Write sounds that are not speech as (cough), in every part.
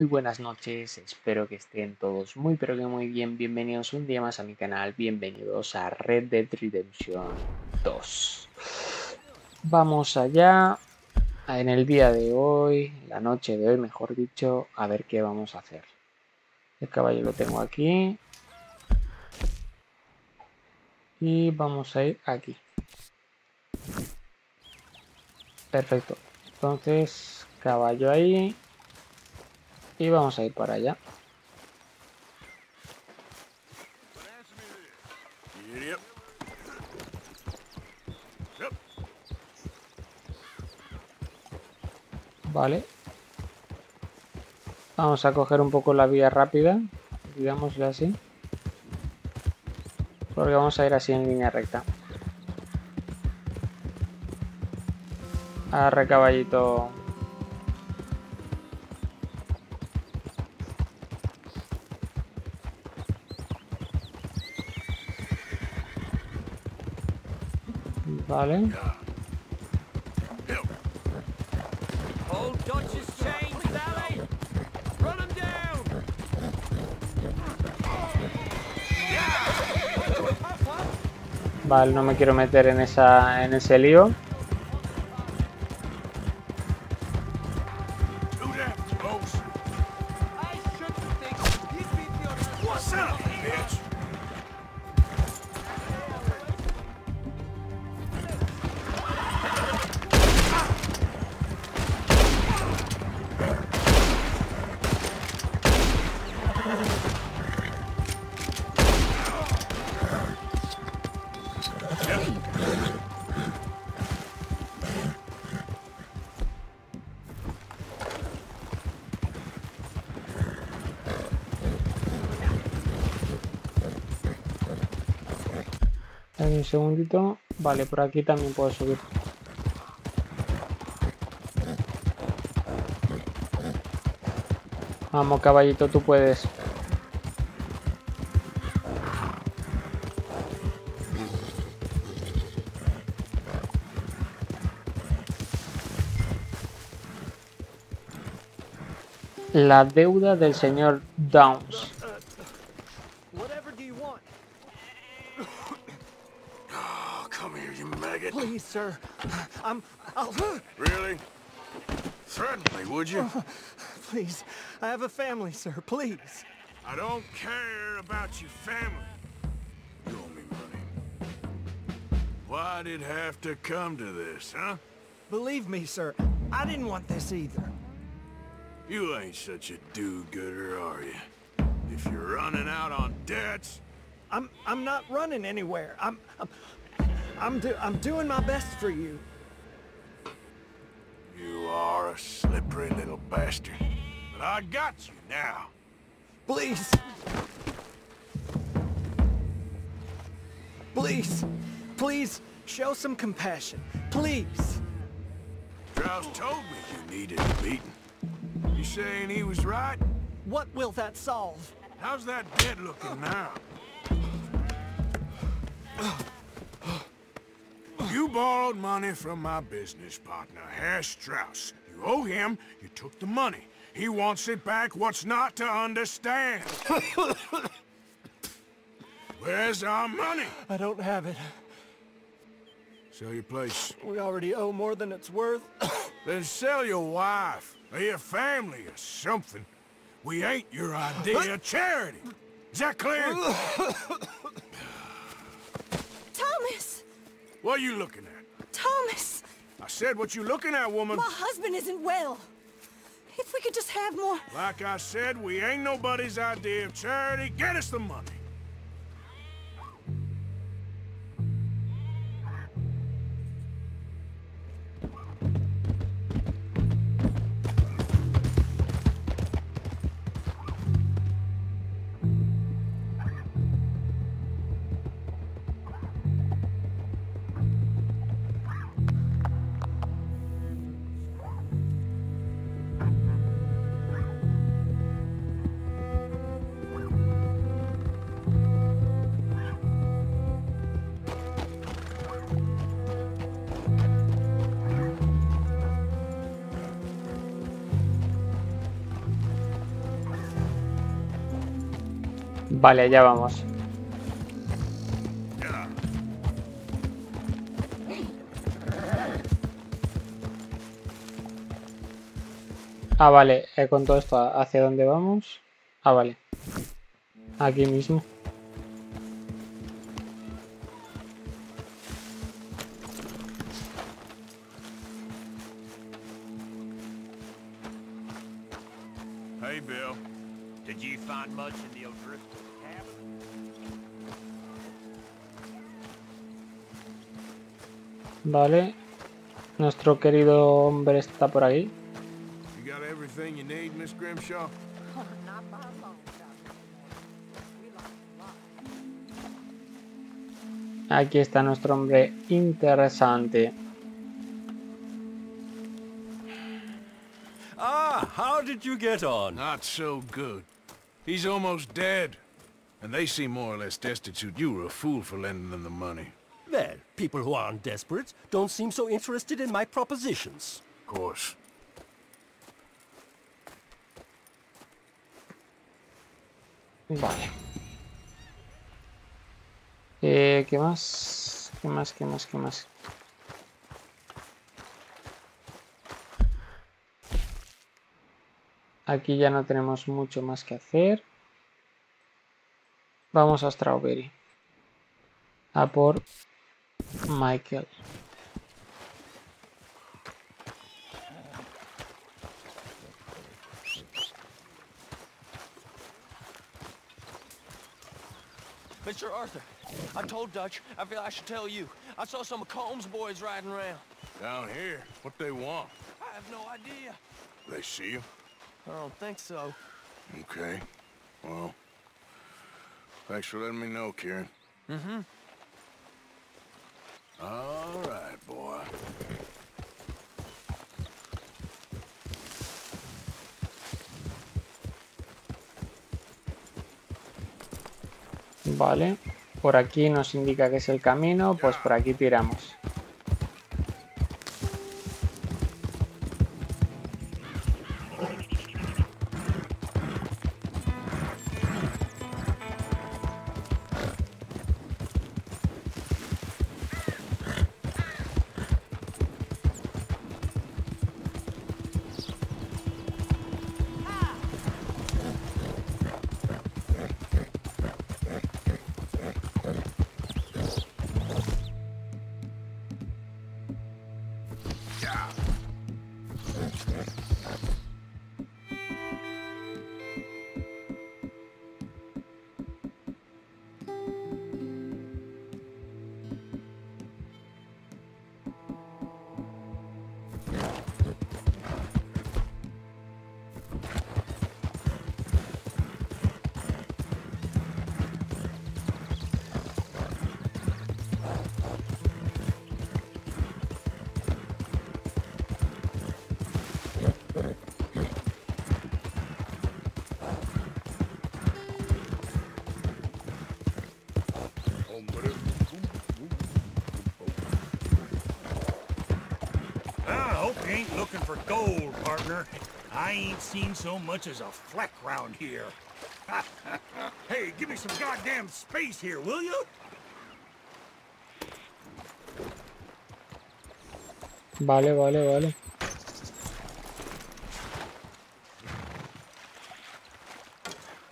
Muy buenas noches, espero que estén todos muy pero que muy bien. Bienvenidos un día más a mi canal, bienvenidos a Red Dead Redemption 2. Vamos allá, en el día de hoy, la noche de hoy mejor dicho, a ver qué vamos a hacer. El caballo lo tengo aquí. Y vamos a ir aquí. Perfecto. Entonces, caballo ahí. Y vamos a ir para allá. Vale. Vamos a coger un poco la vía rápida, digámoslo así. Porque vamos a ir así en línea recta. Arre caballito. Vale. Vale, no me quiero meter en esa en ese lío. Vale, por aquí también puedo subir. Vamos, caballito, tú puedes. La deuda del señor Downs. Sir. I'm... I'll... Really? Threaten me, would you? Oh, please. I have a family, sir. Please. I don't care about your family. You owe me money. Why'd it have to come to this, huh? Believe me, sir. I didn't want this either. You ain't such a do-gooder, are you? If you're running out on debts... I'm... I'm not running anywhere. I'm... I'm... I'm, do I'm doing my best for you. You are a slippery little bastard. But I got you now. Please. Please. Please, show some compassion. Please. Strauss told me you needed a beating. You saying he was right? What will that solve? How's that dead looking now? You borrowed money from my business partner, Herr Strauss. You owe him, you took the money. He wants it back, what's not to understand? (laughs) Where's our money? I don't have it. Sell your place. We already owe more than it's worth. (coughs) then sell your wife, or your family, or something. We ain't your idea of (coughs) charity. Is that clear? (coughs) Thomas! What are you looking at? Thomas! I said what you looking at, woman. My husband isn't well. If we could just have more... Like I said, we ain't nobody's idea of charity. Get us the money. Vale, allá vamos. Ah, vale, eh, con todo esto, ¿hacia dónde vamos? Ah, vale. Aquí mismo. Vale. Nuestro querido hombre está por ahí. Aquí está nuestro hombre interesante. Ah, how did you get on? Not so good. He's almost dead. And they seem more or less destitute. You were a fool for lending them the money. Well, people who aren't desperate don't seem so interested in my propositions. Of course. Vale. Eh, ¿Qué más? ¿Qué más? ¿Qué más? ¿Qué más? Aquí ya no tenemos mucho más que hacer. Vamos a Strawberry. A por Michael. Mr. Arthur, I told Dutch. I feel I should tell you. I saw some of Colm's boys riding around. Down here, what they want? I have no idea. They see you? I don't think so. Okay. Well, thanks for letting me know, Kieran. Mm-hmm. Vale. Por aquí nos indica que es el camino, pues por aquí tiramos. Seen so much as a fleck round here. (laughs) hey, give me some goddamn space here, will you? Vale, vale, vale.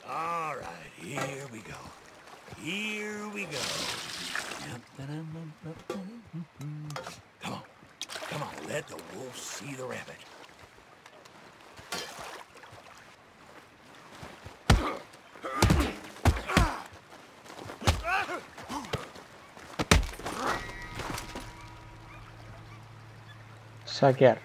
All right, here we go. Here we go. Come on. Come on, let the wolf see the rabbit. Saquear.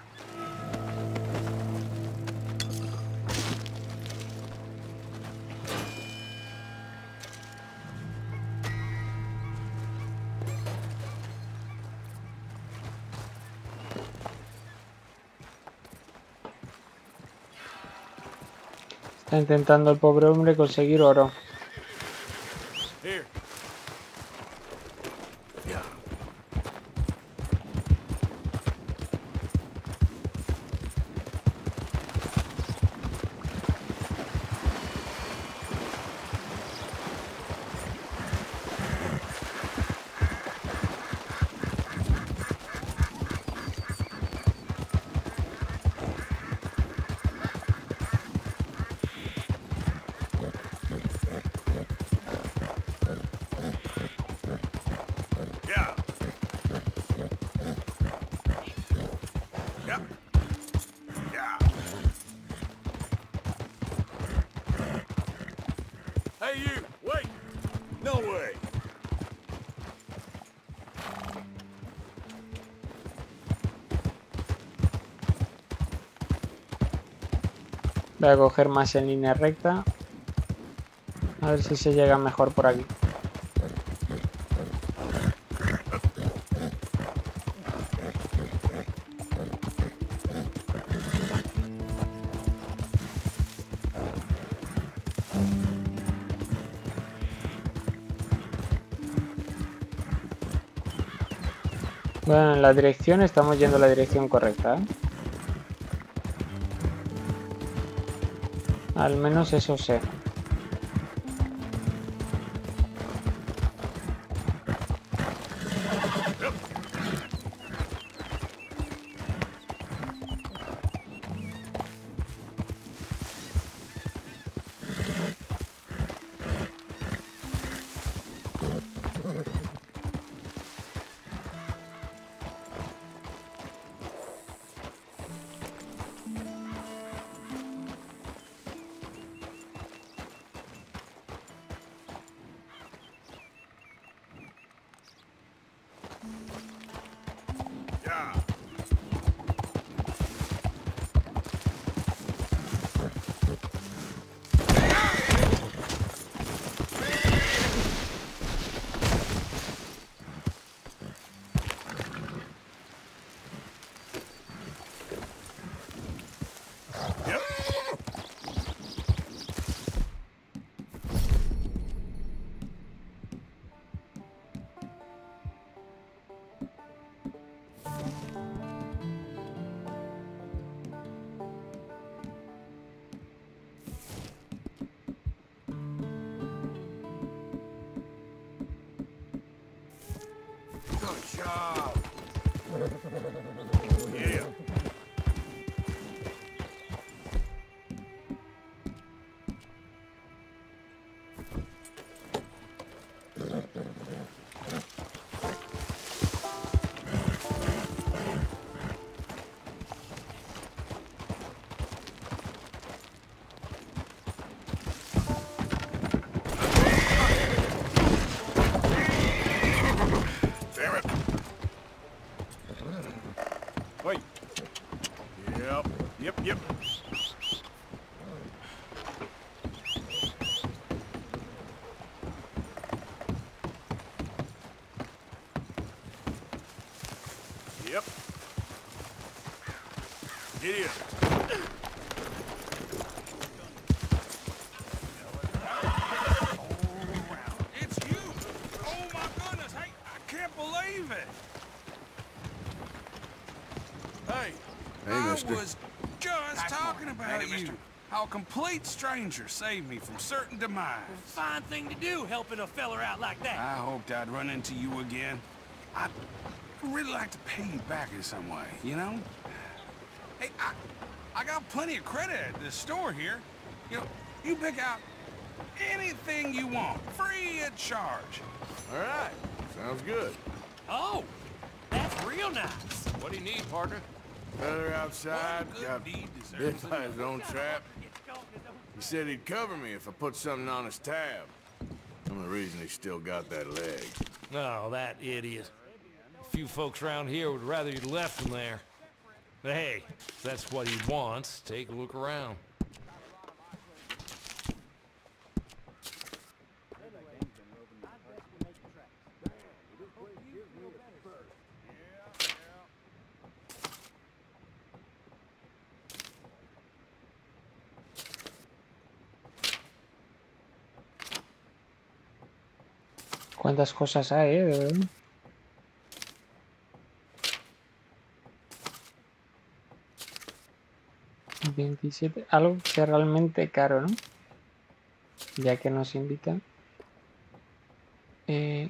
Está intentando el pobre hombre conseguir oro. Voy a coger más en línea recta. A ver si se llega mejor por aquí. Bueno, en la dirección estamos yendo en la dirección correcta. ¿eh? Al menos eso sé. About you. How a complete stranger saved me from certain demise. Fine thing to do, helping a feller out like that. I hoped I'd run into you again. I'd really like to pay you back in some way, you know? Hey, I, I got plenty of credit at this store here. You know, you pick out anything you want, free of charge. All right. Sounds good. Oh, that's real nice. What do you need, partner? Feather outside, One good got deed bit deserves by his own trap. He said he'd cover me if I put something on his tab. I'm the reason he still got that leg. Oh, that idiot. A few folks around here would rather you'd left him there. Hey, that's what he wants, take a look around. ¿Cuántas cosas hay, eh? ¿27? Algo que sea realmente caro, ¿no? Ya que nos invitan. Eh,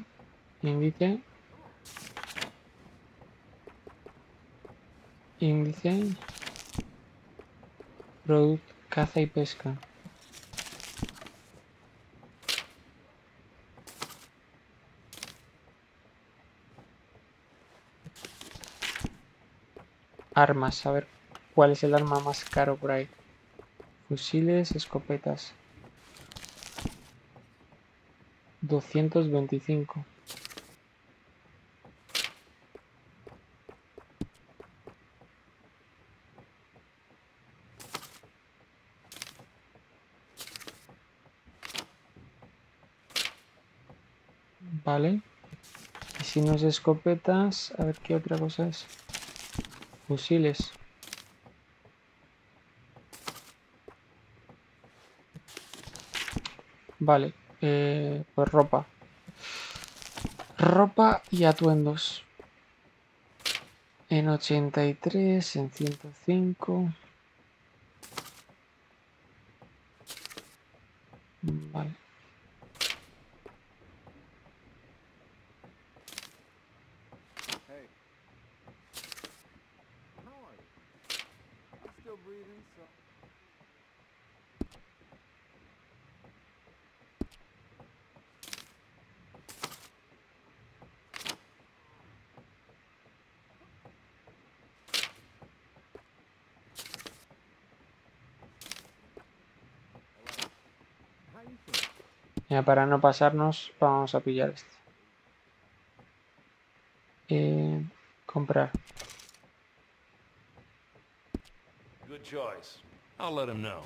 índice. Índice. Producto, caza y pesca. Armas, a ver cuál es el arma más caro por ahí. Fusiles, escopetas. 225. Vale. Y si no es escopetas, a ver qué otra cosa es. Fusiles. Vale, eh, pues ropa. Ropa y atuendos. En 83, en 105. Vale. Para no pasarnos, vamos a pillar este. Eh, comprar. Good choice. I'll let him know.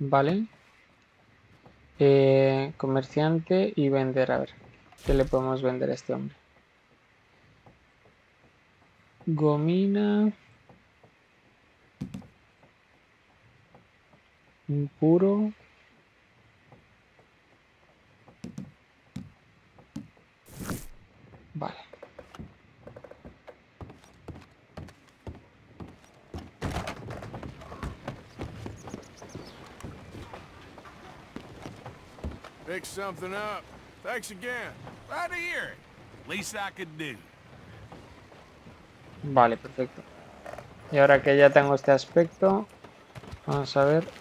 Vale. Eh, comerciante y vender. A ver, ¿qué le podemos vender a este hombre? Gomina. Impuro. Vale. Pick something up. Thanks again. Glad to hear it. Least I could do. Vale, perfecto. Y ahora que ya tengo este aspecto, vamos a ver.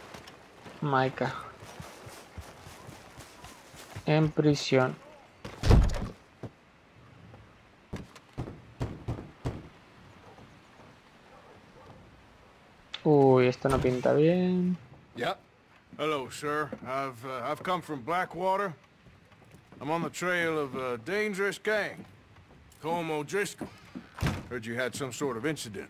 Maika. En prisión. Uy, esto no pinta bien. Yep. Hello, sir. I've uh, I've come from Blackwater. I'm on the trail of a dangerous gang. Colm O'Driscoll. Heard you had some sort of incident.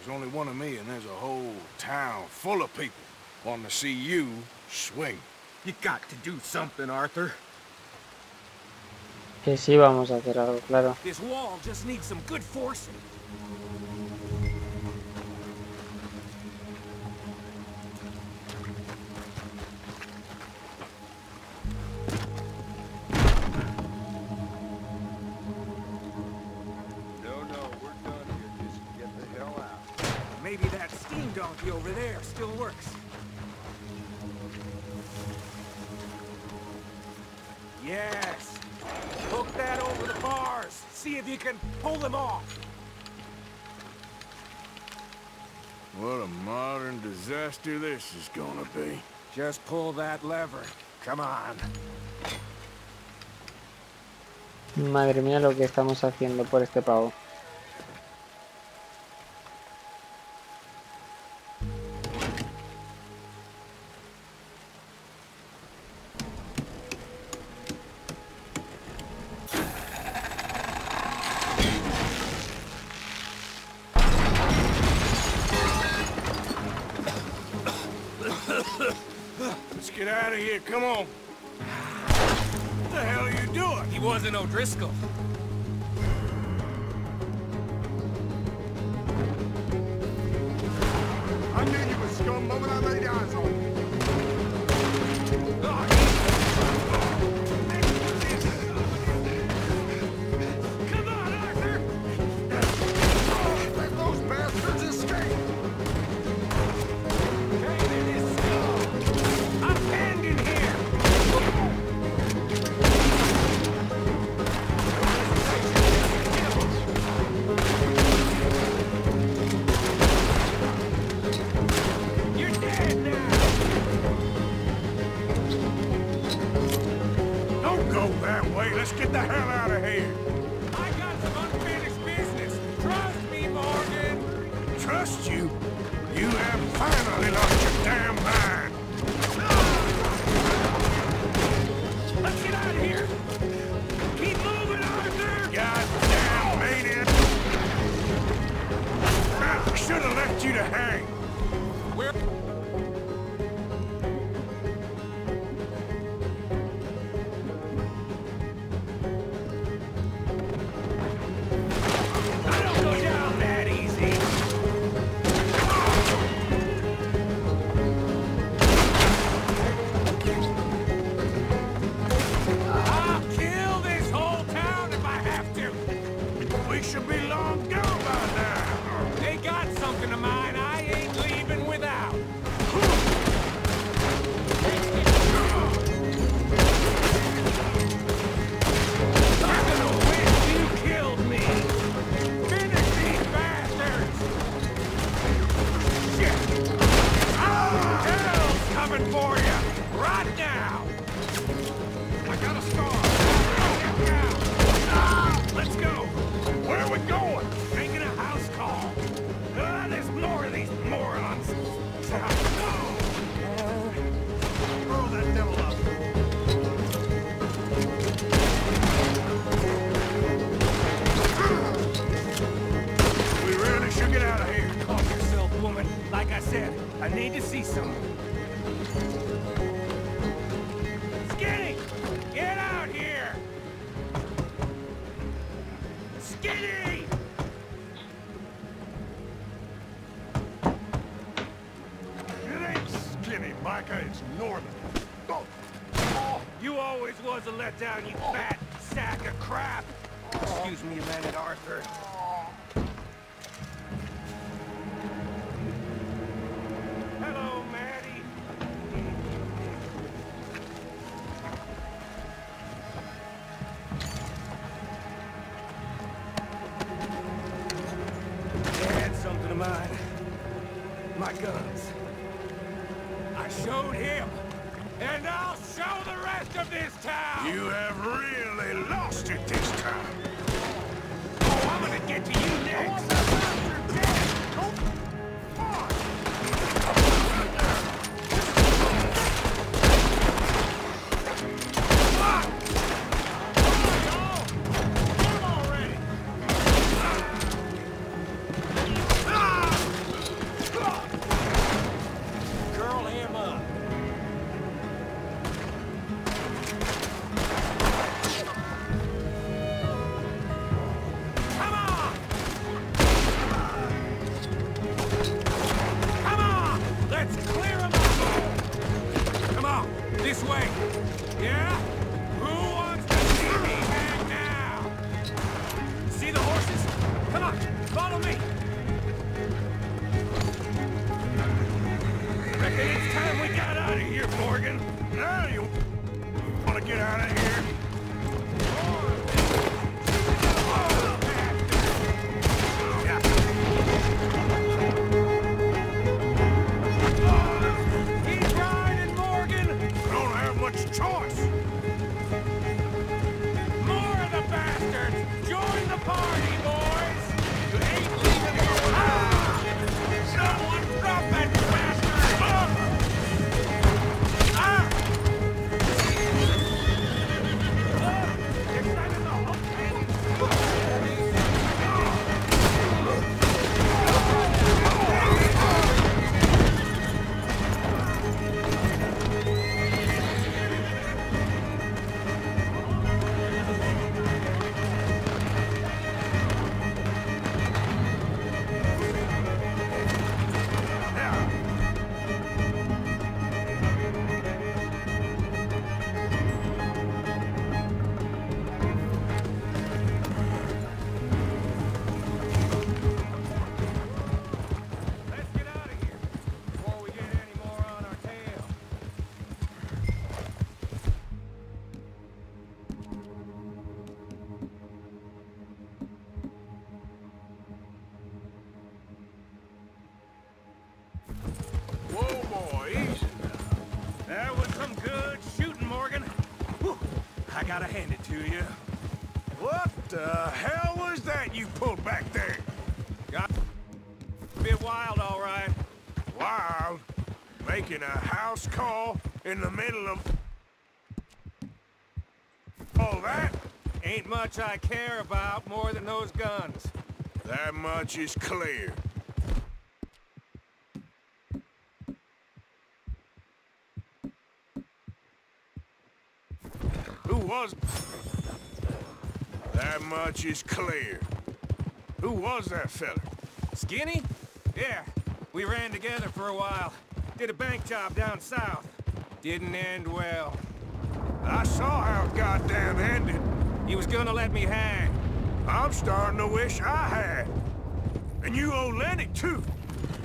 There's only one of me, and there's a whole town full of people wanting to see you swing. You got to do something, Arthur. Que sí, vamos a hacer algo, claro. This wall just needs some good forcing. Is gonna be. Just pull that lever. Come on. Madre mía lo que estamos haciendo por este pavo. Wild? Making a house call in the middle of all that? Ain't much I care about more than those guns. That much is clear. Who was... That much is clear. Who was that fella? Skinny? Yeah. We ran together for a while. Did a bank job down south. Didn't end well. I saw how it goddamn ended. He was gonna let me hang. I'm starting to wish I had. And you owe Lenny, too.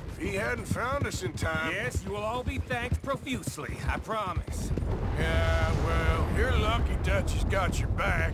If he hadn't found us in time... Yes, you will all be thanked profusely, I promise. Yeah, well, you're lucky Dutch has got your back.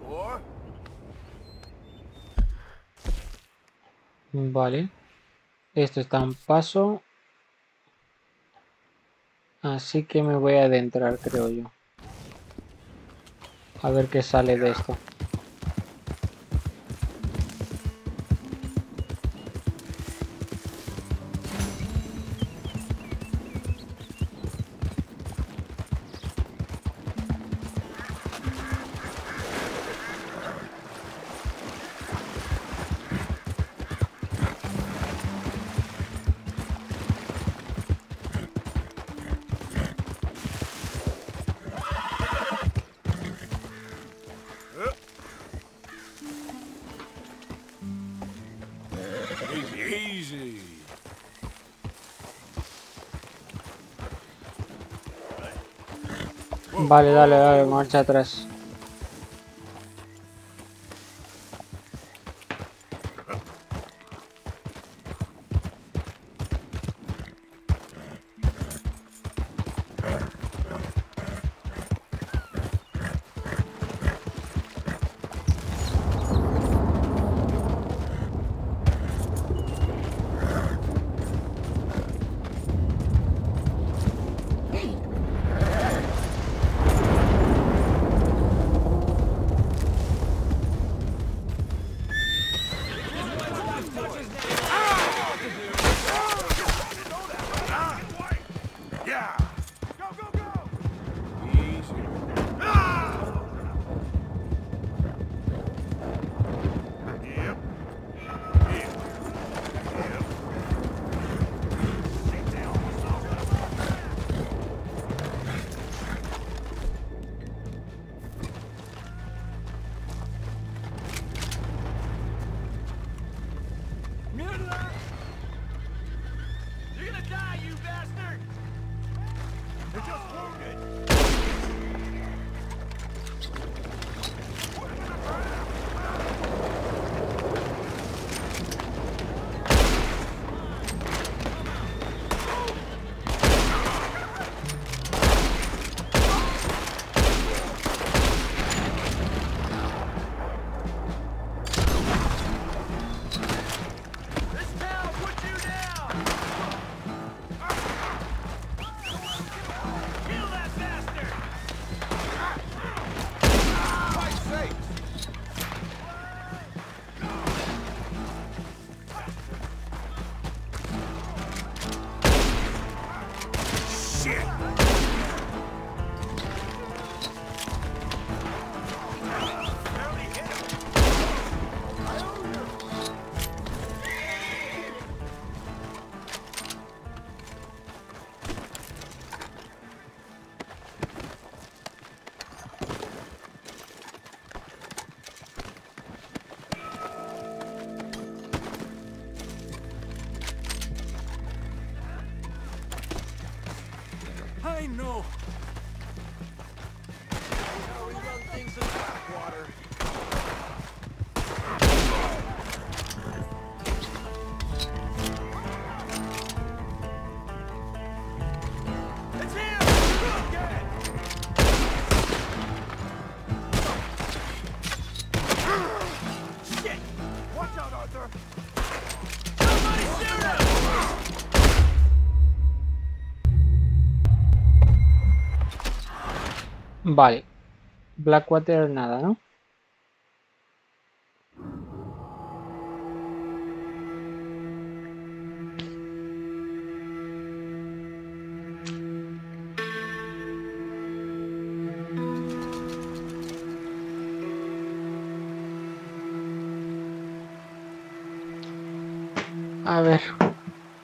Boy. Vale. Esto está en paso. Así que me voy a adentrar, creo yo. A ver qué sale de esto. Vale, dale, dale, marcha atrás. Vale. Blackwater nada, ¿no? A ver,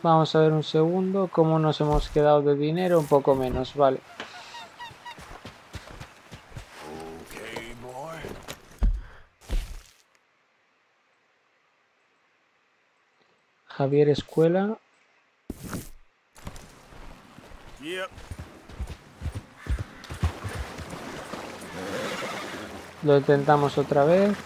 vamos a ver un segundo cómo nos hemos quedado de dinero, un poco menos, vale. Okay, boy. Javier Escuela, Yep. lo intentamos otra vez.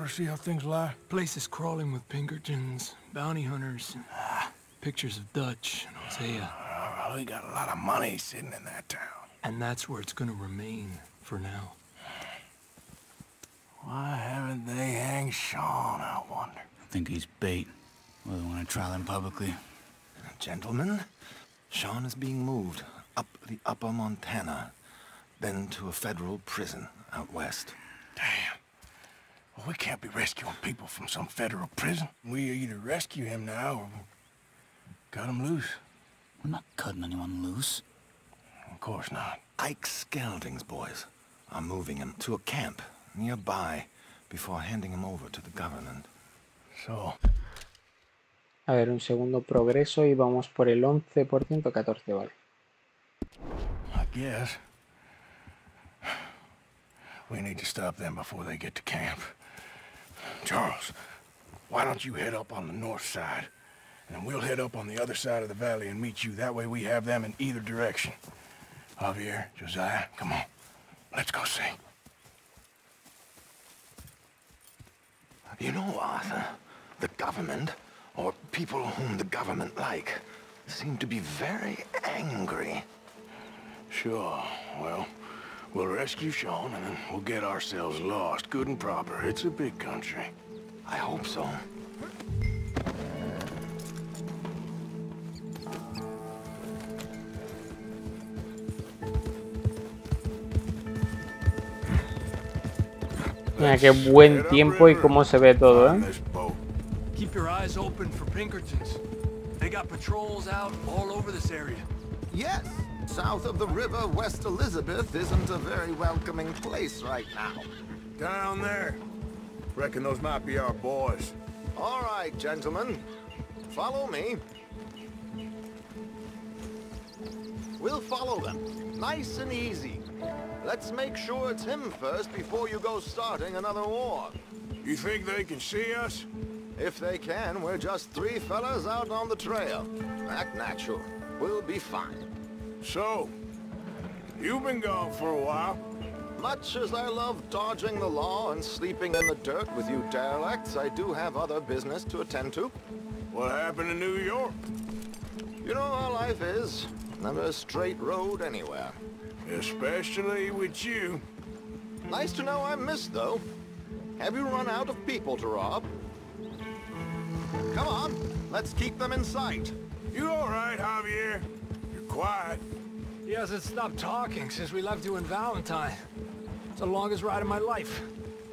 In the see how things lie? Place is crawling with Pinkertons, bounty hunters, and ah, pictures of Dutch and Hosea. Well, uh, we got a lot of money sitting in that town. And that's where it's gonna remain for now. Why haven't they hanged Sean, I wonder? I think he's bait. Well, they want to trial him publicly. Gentlemen, Sean is being moved up the upper Montana, then to a federal prison out west. Damn. Well, we can't be rescuing people from some federal prison. We either rescue him now or cut him loose. We're not cutting anyone loose. Of course not. Ike Skelding's boys are moving him to a camp nearby before handing him over to the government. So, A ver, un segundo progreso y vamos por el 11%, 14, vale. I guess we need to stop them before they get to camp. Charles, why don't you head up on the north side, and we'll head up on the other side of the valley and meet you. That way we have them in either direction. Javier, Josiah, come on. Let's go see. You know, Arthur, the government, or people whom the government like, seem to be very angry. Sure. Well, we'll rescue Sean, and then we'll get ourselves lost, good and proper. It's a big country. I hope so. Mira qué buen tiempo y cómo se ve todo, ¿eh? Keep your eyes open for Pinkertons. They got patrols out all over this area. Yes, south of the river, West Elizabeth isn't a very welcoming place right now. Down there. Reckon those might be our boys. All right, gentlemen. Follow me. We'll follow them. Nice and easy. Let's make sure it's him first before you go starting another war. You think they can see us? If they can, we're just three fellas out on the trail. Act natural. We'll be fine. So, you've been gone for a while. Much as I love dodging the law and sleeping in the dirt with you derelicts, I do have other business to attend to. What happened in New York? You know how life is. Never a straight road anywhere. Especially with you. Nice to know I'm missed, though. Have you run out of people to rob? Come on, let's keep them in sight. You all right, Javier? Quiet. He hasn't stopped talking since we left you in Valentine. It's the longest ride of my life.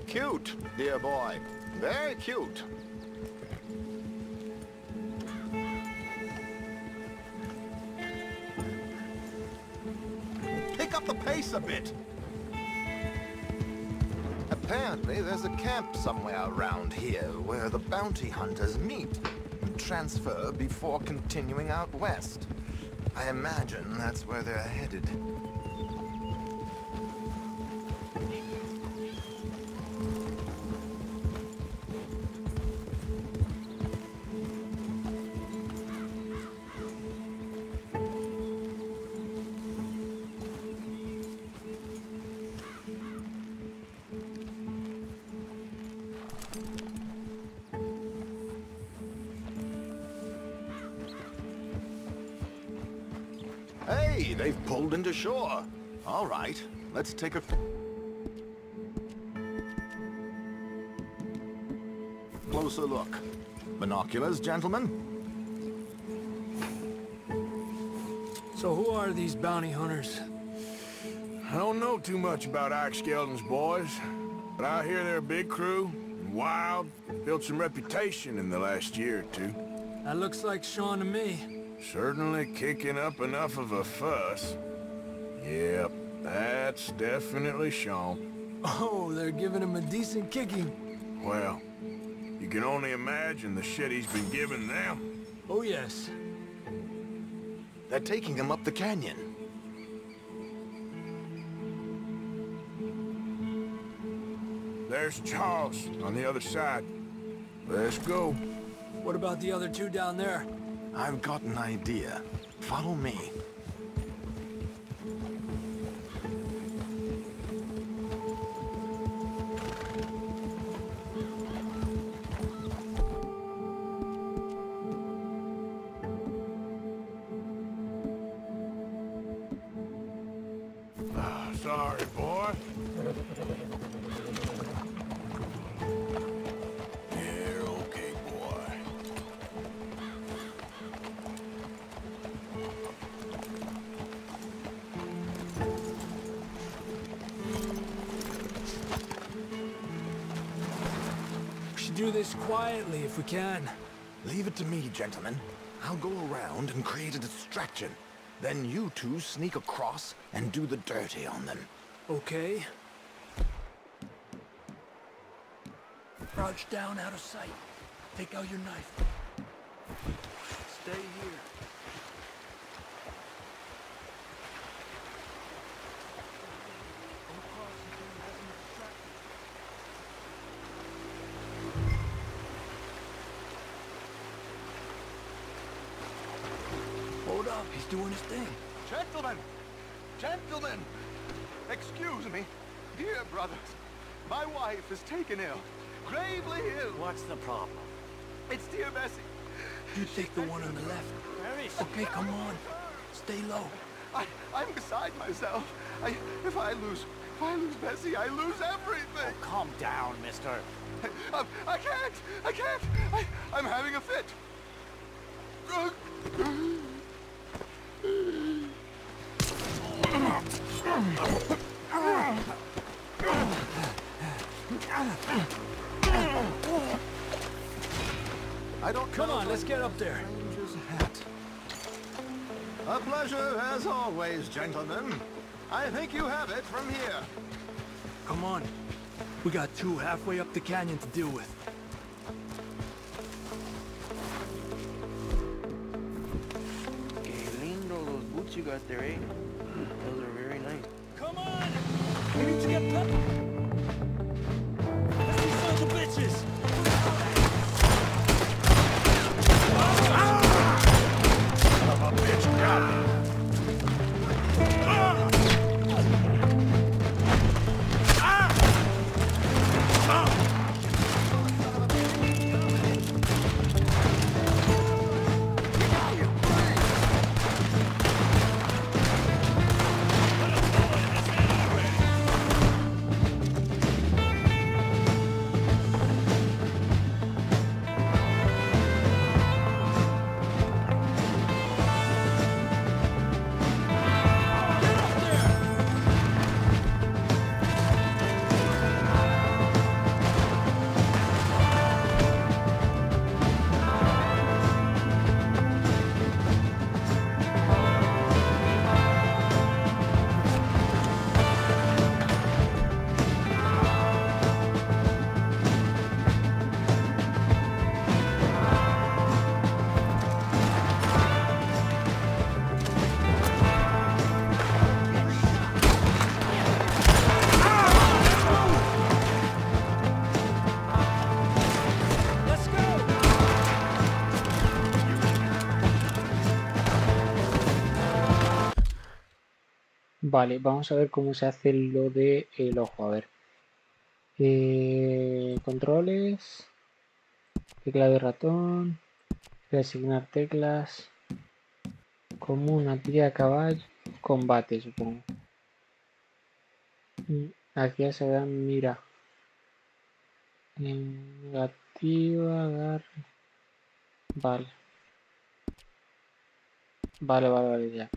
Cute, dear boy. Very cute. Pick up the pace a bit. Apparently, there's a camp somewhere around here where the bounty hunters meet and transfer before continuing out west. I imagine that's where they're headed. They've shore. All right, let's take a closer look. Binoculars, gentlemen? So who are these bounty hunters? I don't know too much about Ike Skelding's boys, but I hear they're a big crew, and wild, built some reputation in the last year or two. That looks like Sean to me. Certainly kicking up enough of a fuss. Yep, that's definitely Sean. Oh, they're giving him a decent kicking. Well, you can only imagine the shit he's been giving them. Oh, yes. They're taking him up the canyon. There's Charles on the other side. Let's go. What about the other two down there? I've got an idea. Follow me. Do this quietly if we can. Leave it to me, gentlemen. I'll go around and create a distraction. Then you two sneak across and do the dirty on them. Okay. Crouch down out of sight. Take out your knife. Stay here. Gentlemen! Gentlemen! Excuse me. Dear brothers, my wife is taken ill. Gravely ill. What's the problem? It's dear Bessie. You take the one on the left. Where is Okay, come on. Stay low. I, I'm beside myself. I, if I lose, if I lose Bessie, I lose everything. Oh, calm down, mister. (laughs) I, I can't. I can't. I, I'm having a fit. Let's get up there. Ranger's hat. A pleasure as always, gentlemen. I think you have it from here. Come on. We got two halfway up the canyon to deal with. Que lindo those boots you got there, eh? Vale, vamos a ver cómo se hace lo de el ojo. A ver. Eh, controles. Tecla de ratón. Reasignar teclas. Común, actividad caballo. Combate, supongo. Mm, Aquí ya se da, mira. Negativa, agarre. Vale. Vale, vale, vale, ya.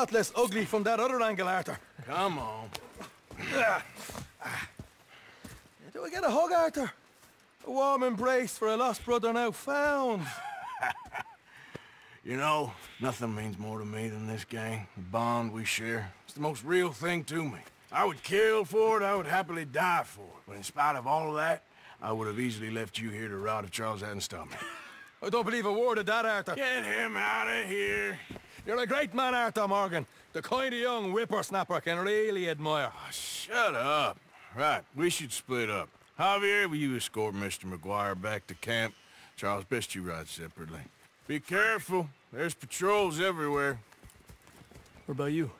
Lot less ugly from that other angle, Arthur. Come on. Do we get a hug, Arthur? A warm embrace for a lost brother now found. (laughs) You know, nothing means more to me than this gang, the bond we share. It's the most real thing to me. I would kill for it, I would happily die for it. But in spite of all of that, I would have easily left you here to rot if Charles hadn't stopped me. I don't believe a word of that, Arthur. Get him out of here. You're a great man, Arthur Morgan. The kind of young whippersnapper I can really admire. Ah, shut up. Right, we should split up. Javier, will you escort Mr. MacGuire back to camp? Charles, best you ride separately. Be careful. There's patrols everywhere. What about you?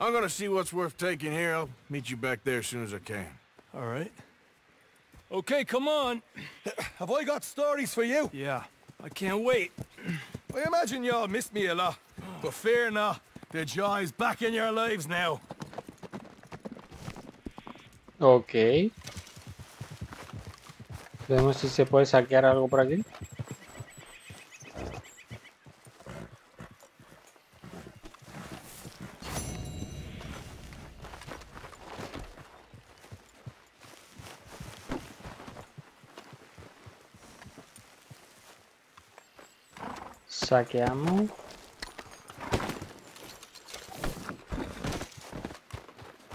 I'm gonna see what's worth taking here. I'll meet you back there as soon as I can. All right. Okay, come on. (clears throat) Have I got stories for you? Yeah, I can't wait. (clears throat) I imagine y'all missed me a lot, but fear not. The joy's back in your lives now. Ok. Vemos si se puede saquear algo por aquí. Saqueamos.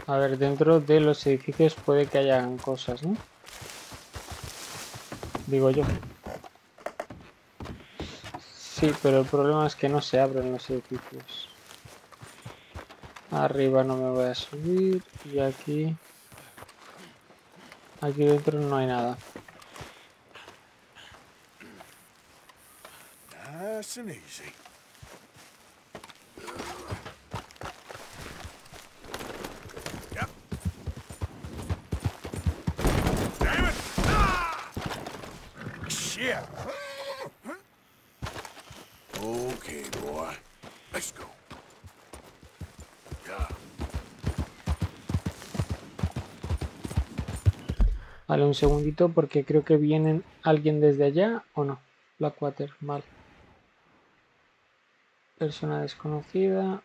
A ver, dentro de los edificios puede que hayan cosas, ¿no? Digo yo. Sí, pero el problema es que no se abren los edificios. Arriba no me voy a subir y aquí... Aquí dentro no hay nada. Nice and easy. It! Ah! Vale, un segundito porque creo que vienen alguien desde allá o no. Blackwater, vale. Persona desconocida.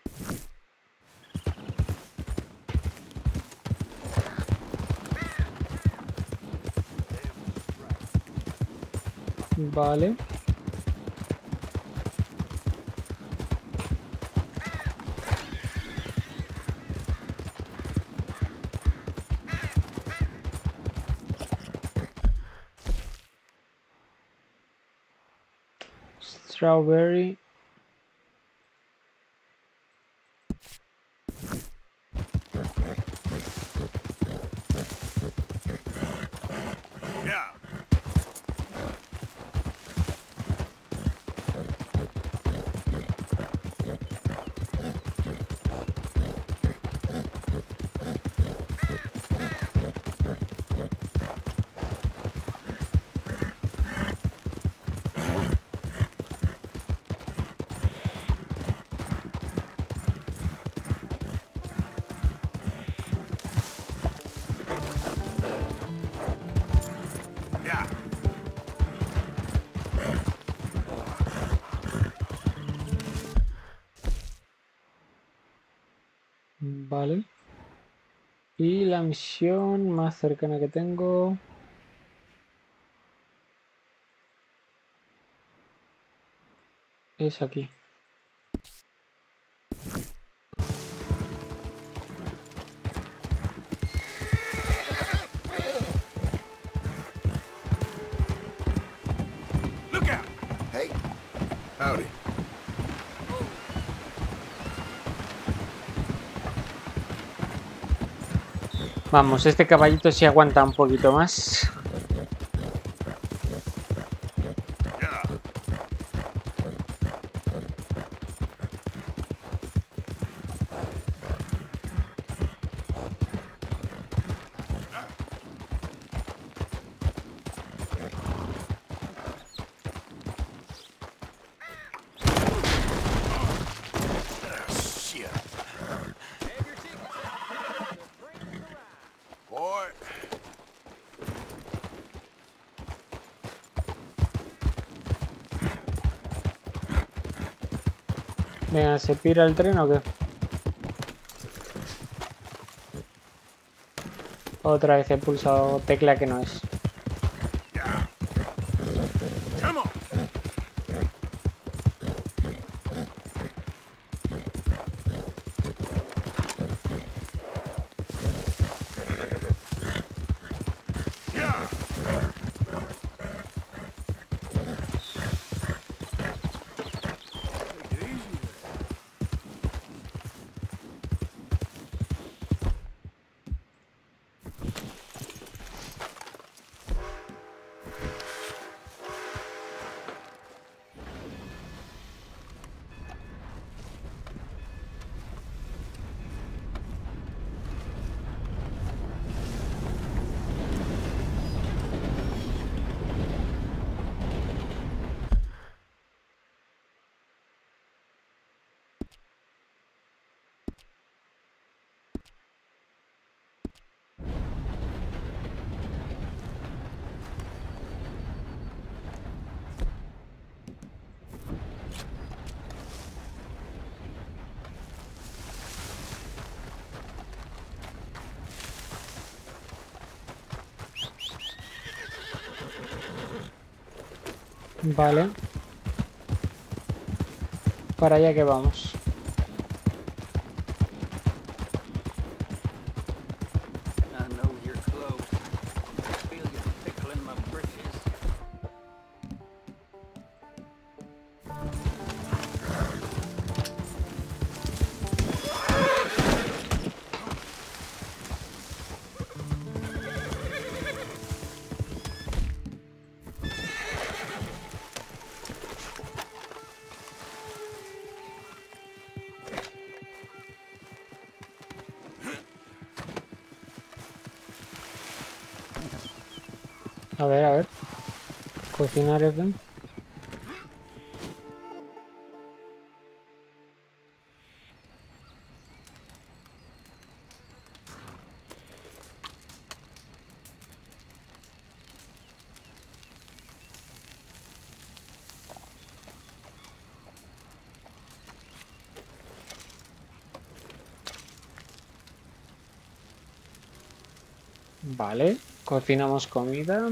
Vale. Strawberry. Y la misión más cercana que tengo. Es aquí. Vamos, este caballito sí aguanta un poquito más. ¿Se pira el tren o qué? Otra vez he pulsado tecla que no es. Vale. Para allá que vamos. Vale, cocinamos comida.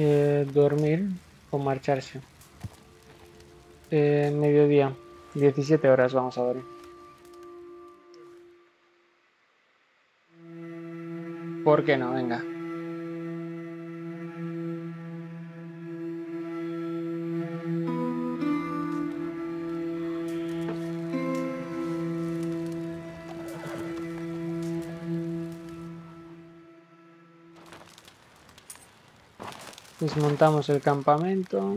Eh, dormir o marcharse. Eh, mediodía. 17 horas vamos a dormir. ¿Por qué no? Venga. Desmontamos el campamento.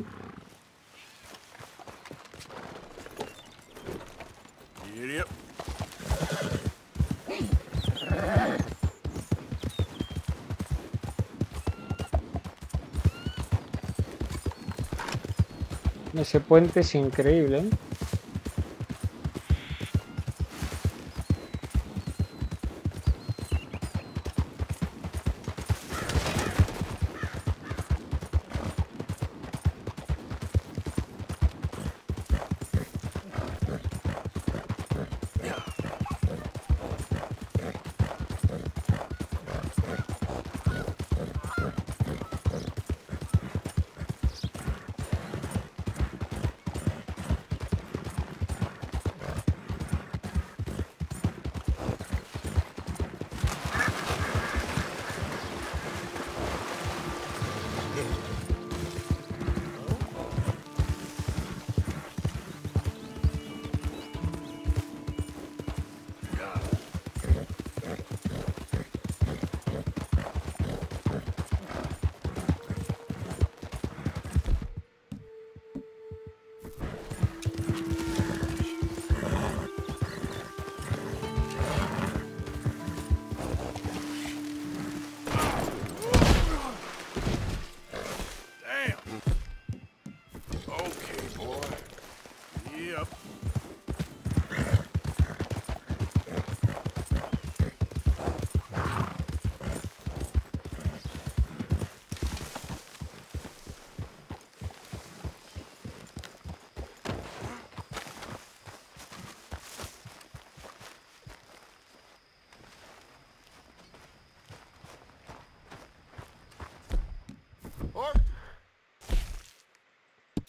Ese puente es increíble. ¿eh?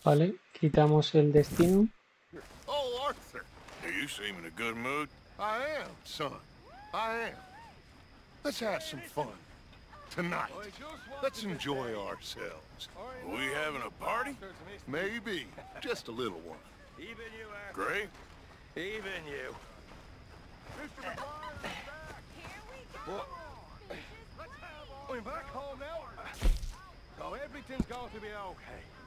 Vale, quitamos el destino. Oh, Arthur. You seem in a good mood. I am, son. I am. Let's have some fun. Tonight. Let's enjoy ourselves. Are we having a party? Maybe. Just a little one. Even you, Arthur. Great. Even you. What? We're back home now. So oh, everything's going to be okay. Uncle Sean is back. Pistolero. Buddy, Miss Grimshaw, you old crone. I'll keep them girls in line. If I have to whip them,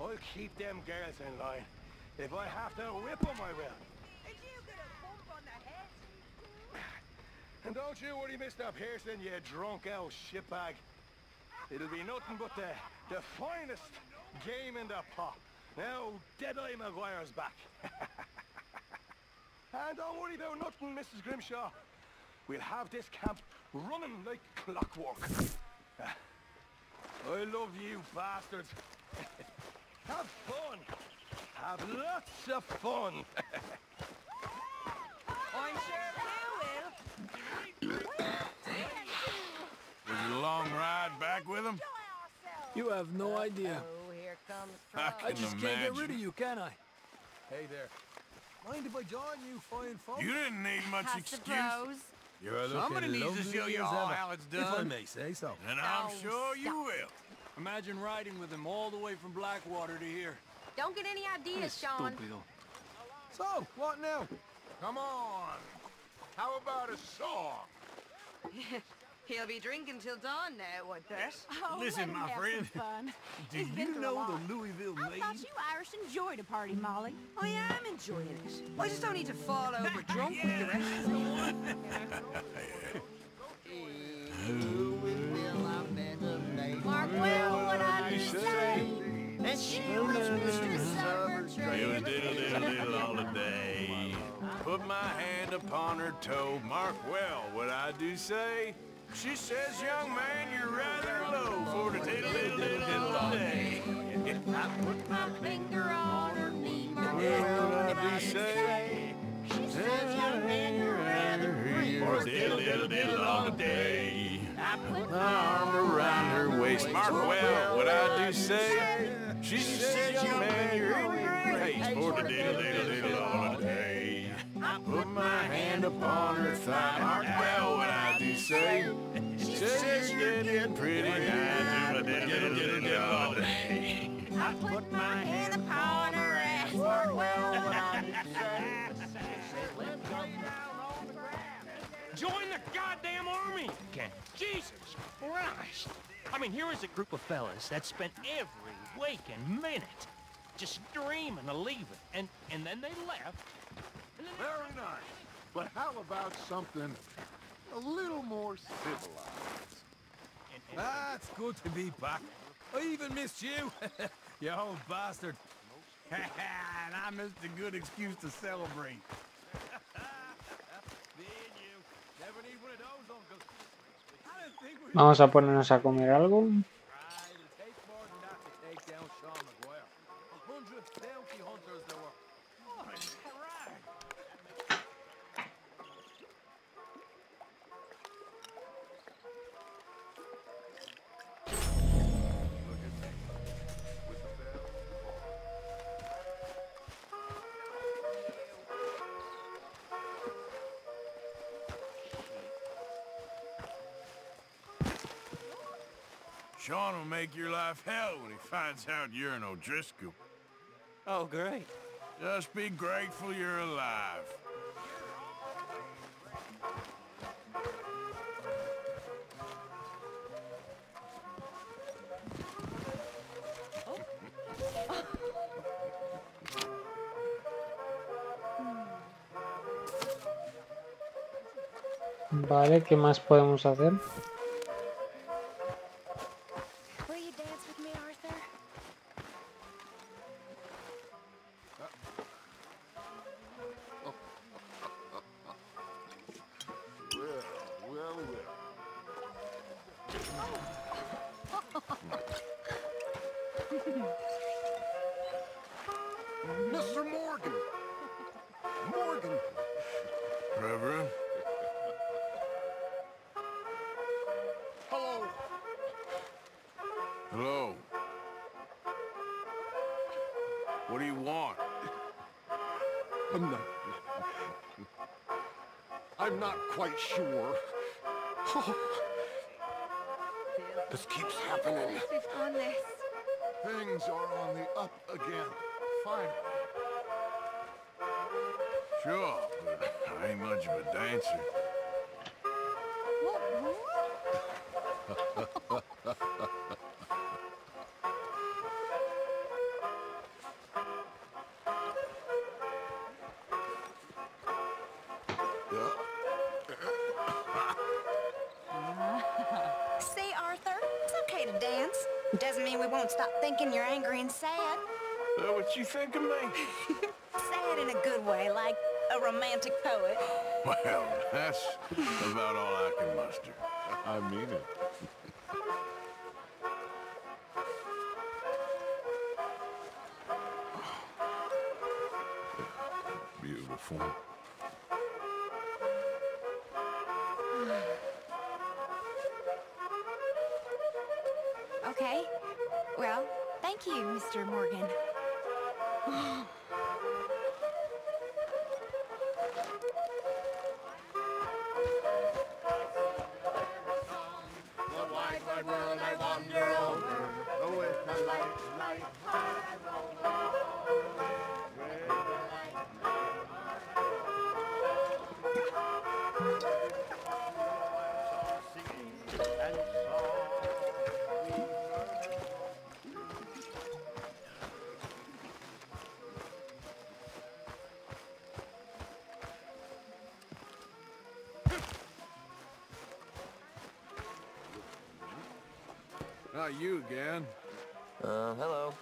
I will. Keep them girls in line. If I have to whip them, I will. And don't you worry, Mr. Pearson, you drunk old shitbag. It'll be nothing but the, the finest game in the pot. Now, Deadeye MacGuire's back. (laughs) and don't worry about nothing, Mrs. Grimshaw. We'll have this camp running like clockwork. I love you bastards. have fun. Have lots of fun. I'm sure you will. Was it a long ride back with him? You have no idea. Oh, here comes I trouble. I can just can't get rid of you, can I? Hey there. Mind if I join you fine folks? You didn't need much I excuse. suppose. You're looking Somebody needs to show you as all ever, how it's If I may say so. And I'm Oh, sure you will. Imagine riding with him all the way from Blackwater to here. Don't get any ideas, Sean. So, what now? Come on. How about a song? (laughs) He'll be drinking till dawn now, I bet. Oh, Listen, let him my have friend, Fun. (laughs) Do He's been you a know lot. the Louisville I Maid? thought you Irish enjoyed a party, Molly. Oh, I am enjoying it. I just don't need to fall over (laughs) drunk with the rest of them. Mark well what I do say. And she was mistress of her trade. Diddle, diddle, diddle, diddle all the day. Put my hand upon her toe. Mark well what I do say. She says, young man, you're rather low for the diddle, diddle, diddle, diddle all day. I put my finger on her knee. Mark What well what I do say. She says, young man, you're rather free. For diddle, diddle, diddle all the day. I put My arm around her waist. Mark well what I do say. She says, young man, you're in great taste for the diddle, diddle, diddle all the day. Put my hand upon her thigh. Mark well what I do say. She says you're getting pretty nice. I put my hand upon her ass. Mark well what I do say. Join the goddamn army again. Jesus Christ. I mean, here is a group of fellas that spent every waking minute just dreaming of leaving, and, and then they left. And then Very nice. But how about something a little more civilized? Ah, it's good to be back. I even missed you. (laughs) you old bastard. (laughs) and I missed a good excuse to celebrate. (laughs) Me and you. Never need one of those, Uncle. I didn't think we Vamos a ponernos a comer algo. Finds out you're an O'Driscoll. Oh, great. Just be grateful you're alive. Vale, ¿qué más podemos hacer? Not what you think of me? (laughs) Say it in a good way, like a romantic poet. Well, that's about all I can muster. I mean it. (laughs) Beautiful. You again. Uh, hello.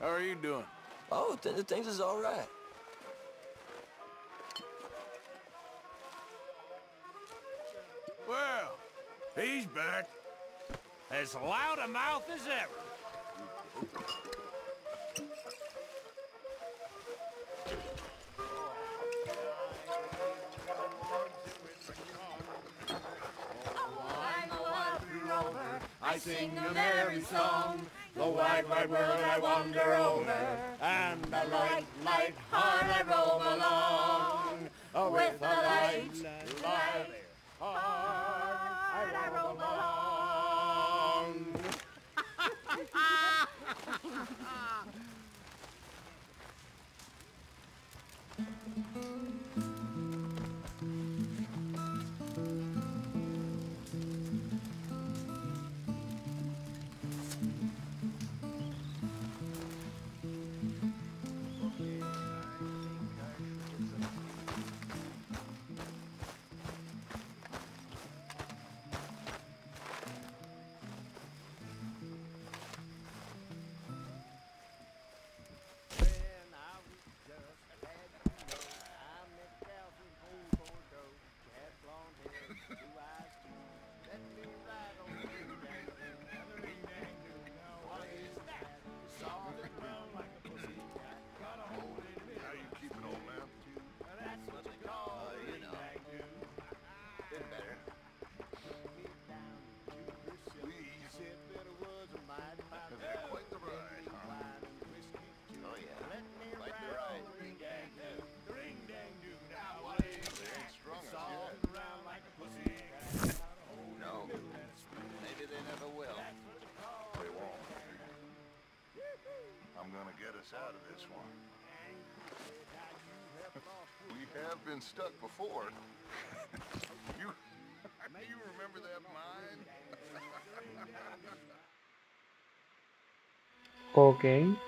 How are you doing? Oh, th things is all right. Well, he's back. As loud a mouth as ever. Sing a merry song. The wide, wide world I wander over, and the light, light heart I roam along. With the have been stuck before. (laughs) you, you remember that mine? (laughs) Ok.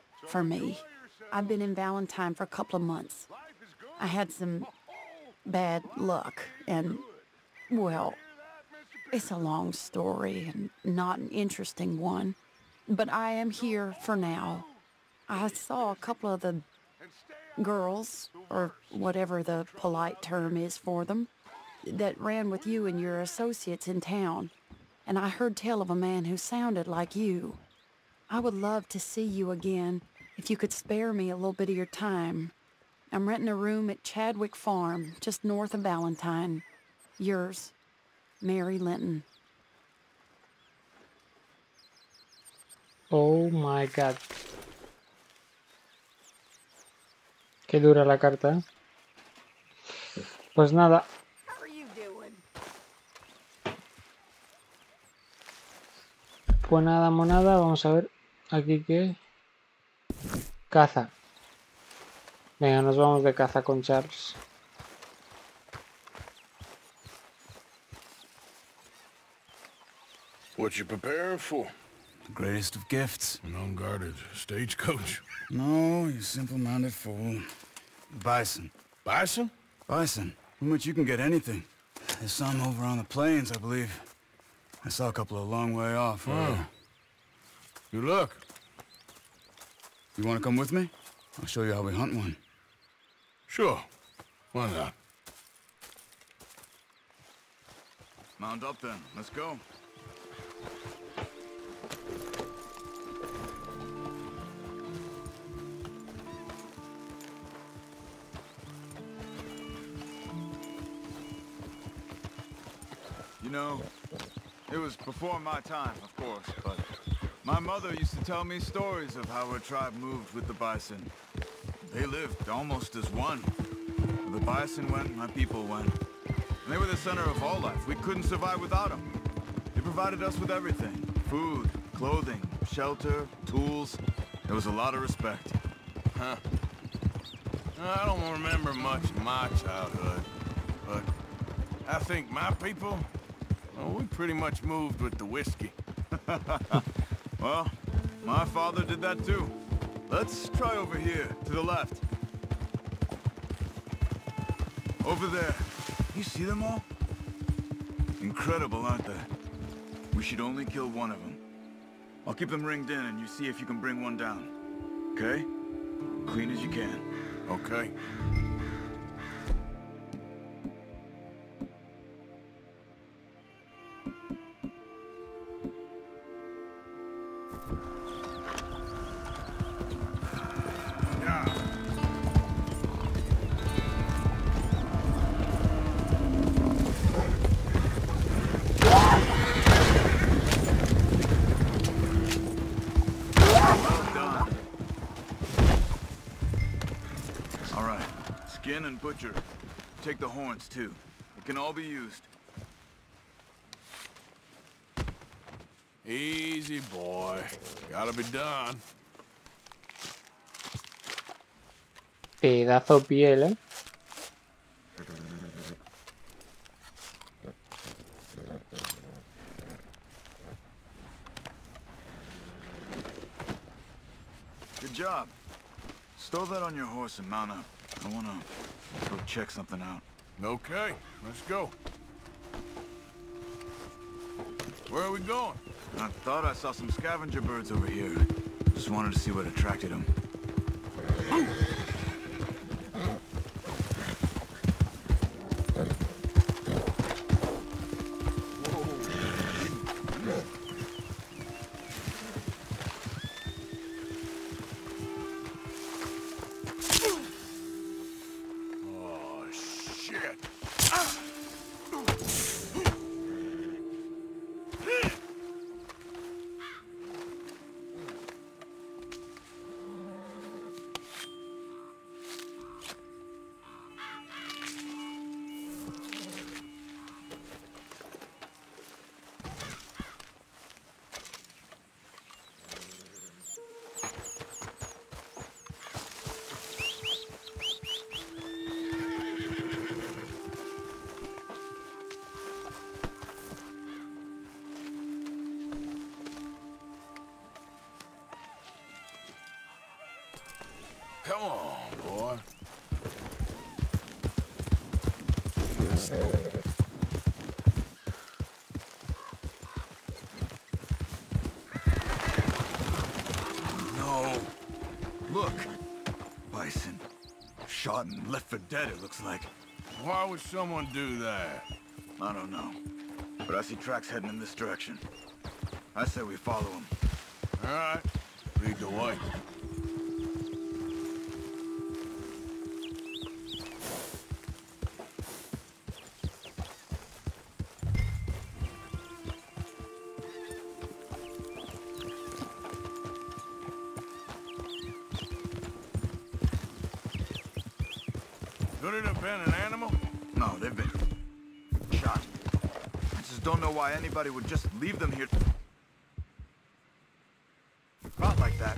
for me. I've been in Valentine for a couple of months. I had some bad luck, and, well, it's a long story and not an interesting one. But I am here for now. I saw a couple of the girls, or whatever the polite term is for them, that ran with you and your associates in town. And I heard tell of a man who sounded like you. I would love to see you again if you could spare me a little bit of your time. I'm renting a room at Chadwick Farm, just north of Valentine. Yours, Mary Linton. Oh my god. Qué dura la carta. ¿eh? Pues nada, How are you doing? pues nada, monada. Vamos a ver aquí qué. Caza. Venga, nos vamos de caza con Charles. What you preparing for? The greatest of gifts. An unguarded stagecoach. No, you simple-minded fool. Bison. Bison? Bison. From which you can get anything. There's some over on the plains, I believe. I saw a couple a long way off. Oh. Good luck. You want to come with me? I'll show you how we hunt one. Sure. Why not? Mount up then. Let's go. You know, it was before my time, of course, but my mother used to tell me stories of how her tribe moved with the bison. They lived almost as one. The bison went, my people went. And they were the center of all life. We couldn't survive without them. They provided us with everything. Food, clothing, shelter, tools. There was a lot of respect. Huh. I don't remember much of my childhood, but I think my people, well, we pretty much moved with the whiskey. (laughs) well, my father did that too. Let's try over here, to the left. Over there. You see them all? Incredible, aren't they? We should only kill one of them. I'll keep them ringed in and you see if you can bring one down. Okay? Clean as you can. Okay. All right. Skin and butcher. Take the horns, too. It can all be used. Easy, boy. Gotta be done. Pedazo piel, ¿eh? Good job. Stow that on your horse and mount up. I wanna go check something out. Okay, let's go. Where are we going? I thought I saw some scavenger birds over here. Just wanted to see what attracted them. Oh, left for dead, it looks like. Why would someone do that? I don't know. But I see tracks heading in this direction. I say we follow them. All right. Lead the way. Why anybody would just leave them here. Not like that.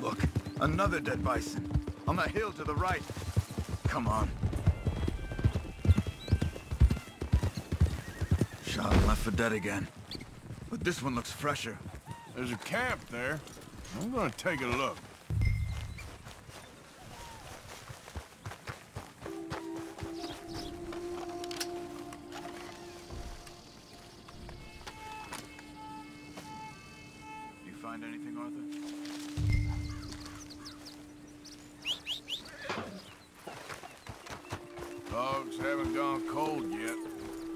Look, another dead bison. On the hill to the right. Come on. Shot left for dead again. But this one looks fresher. There's a camp there. I'm gonna take a look. You find anything, Arthur? Dogs haven't gone cold yet.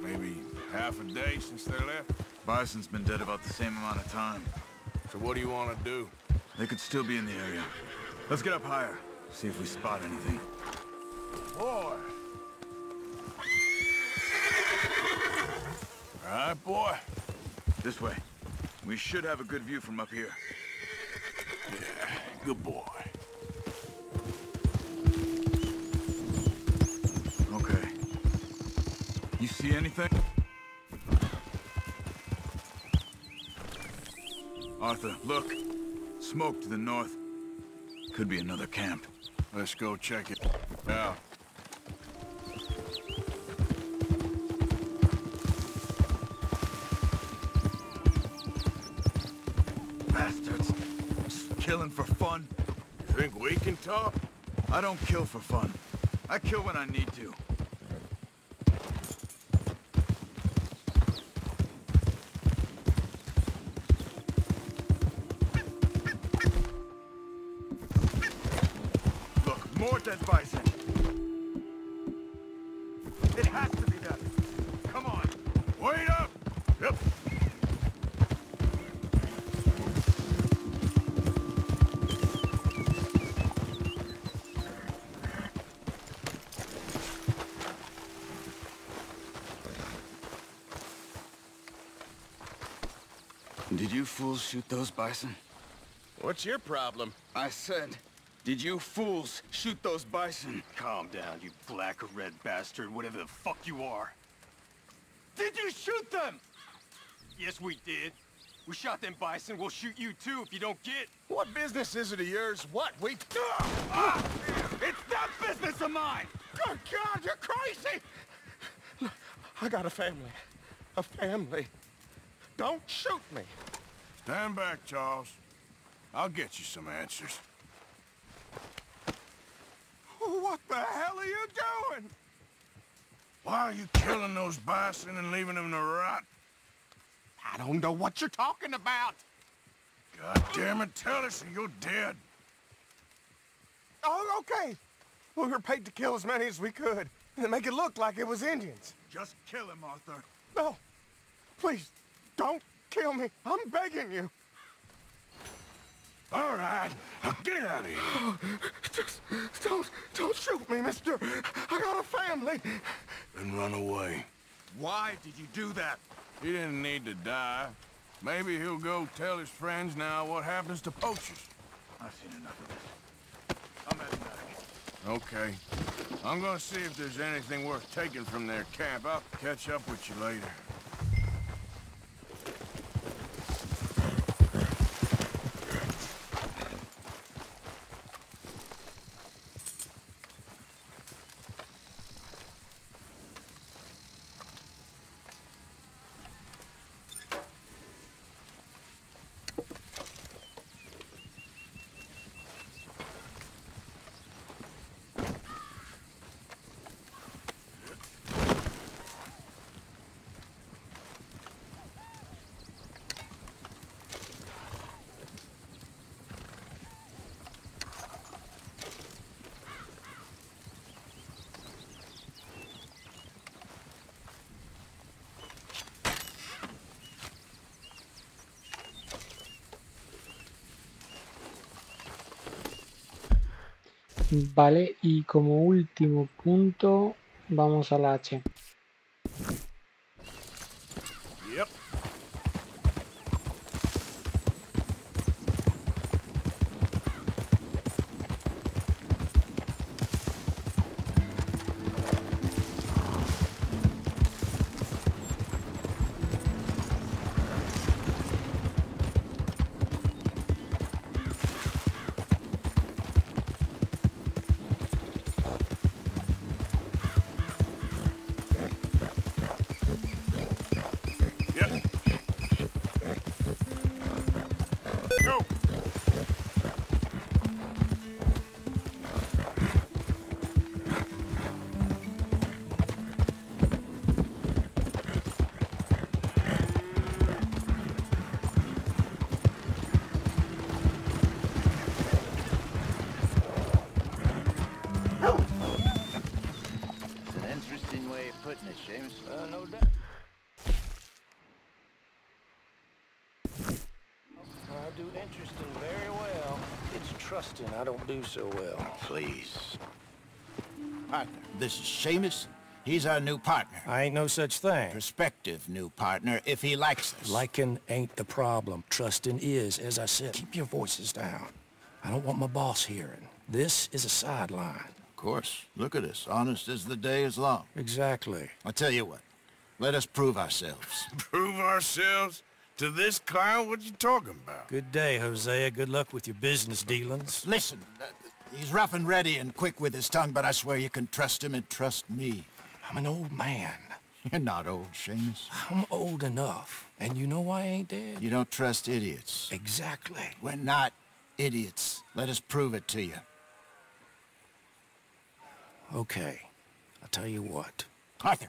Maybe half a day since they left. Bison's been dead about the same amount of time. So what do you want to do? They could still be in the area. Let's get up higher. See if we spot anything. Boy. All right, boy. This way. We should have a good view from up here. Yeah, good boy. Okay. You see anything? Arthur, look. Smoke to the north. Could be another camp. Let's go check it out. Bastards. Just killing for fun. You think we can talk? I don't kill for fun. I kill when I need to. Look, bison. It has to be them. Come on. Wait up! Yep. Did you fools shoot those bison? What's your problem? I said, did you fools shoot those bison? Calm down, you black or red bastard, whatever the fuck you are. Did you shoot them? Yes, we did. We shot them bison, we'll shoot you too if you don't get... What business is it of yours? What? We... Ah! It's that business of mine! Good God, you're crazy! Look, I got a family. A family. Don't shoot me. Stand back, Charles. I'll get you some answers. What the hell are you doing? Why are you killing those bison and leaving them to rot? I don't know what you're talking about. God damn it, tell us or you're dead. Oh, okay. We were paid to kill as many as we could and make it look like it was Indians. Just kill him, Arthur. No. Please, don't kill me. I'm begging you. All right, now get out of here. Oh, just don't, don't shoot me, mister. I got a family. Then run away. Why did you do that? He didn't need to die. Maybe he'll go tell his friends now what happens to poachers. I've seen enough of this. I'm heading back. Okay. I'm gonna see if there's anything worth taking from their camp. I'll catch up with you later. Vale, y como último punto, vamos a la H. trusting I don't do so well. Please. Partner, this is Seamus. He's our new partner. I ain't no such thing. Prospective new partner, if he likes us. Liking ain't the problem. Trusting is, as I said. Keep your voices down. I don't want my boss hearing. This is a sideline. Of course. Look at us. Honest as the day is long. Exactly. I tell you what. Let us prove ourselves. (laughs) Prove ourselves? To this clown? What you talking about? Good day, Hosea. Good luck with your business dealings. Listen, uh, he's rough and ready and quick with his tongue, but I swear you can trust him and trust me. I'm an old man. (laughs) You're not old, Seamus. I'm old enough. And you know why I ain't dead? You don't trust idiots. Exactly. We're not idiots. Let us prove it to you. Okay. I'll tell you what. Arthur.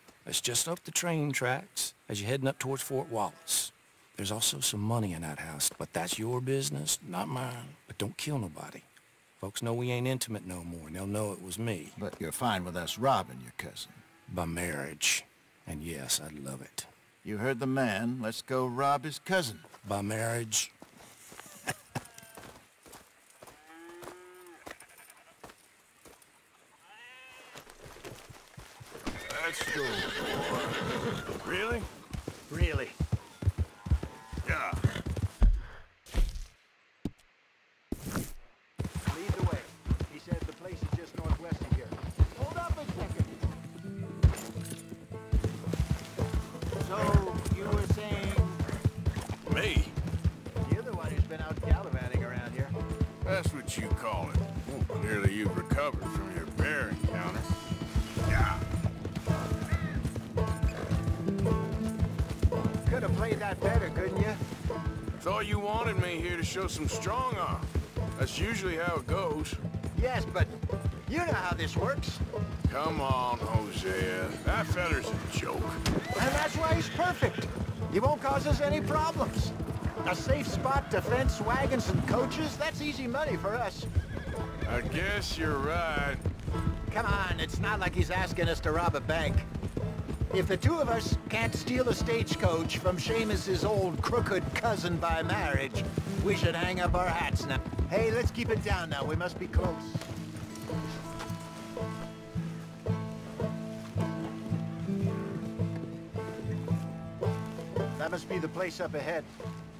It's just up the train tracks as you're heading up towards Fort Wallace. There's also some money in that house, but that's your business, not mine. But don't kill nobody. Folks know we ain't intimate no more, and they'll know it was me. But you're fine with us robbing your cousin. By marriage. And yes, I'd love it. You heard the man. Let's go rob his cousin. By marriage. Let's go. Really? Really? Yeah. Lead the way. He said the place is just northwest of here. Hold up a second. So, you were saying... Me? You're the one who's been out gallivanting around here. That's what you call it. Well, clearly you've recovered from your played that better, couldn't you? Thought you wanted me here to show some strong arm. That's usually how it goes. Yes, but you know how this works. Come on, Hosea. That feller's a joke. And that's why he's perfect. He won't cause us any problems. A safe spot to fence wagons and coaches, that's easy money for us. I guess you're right. Come on, it's not like he's asking us to rob a bank. If the two of us can't steal a stagecoach from Seamus's old crooked cousin by marriage, we should hang up our hats now. Hey, let's keep it down now. We must be close. That must be the place up ahead.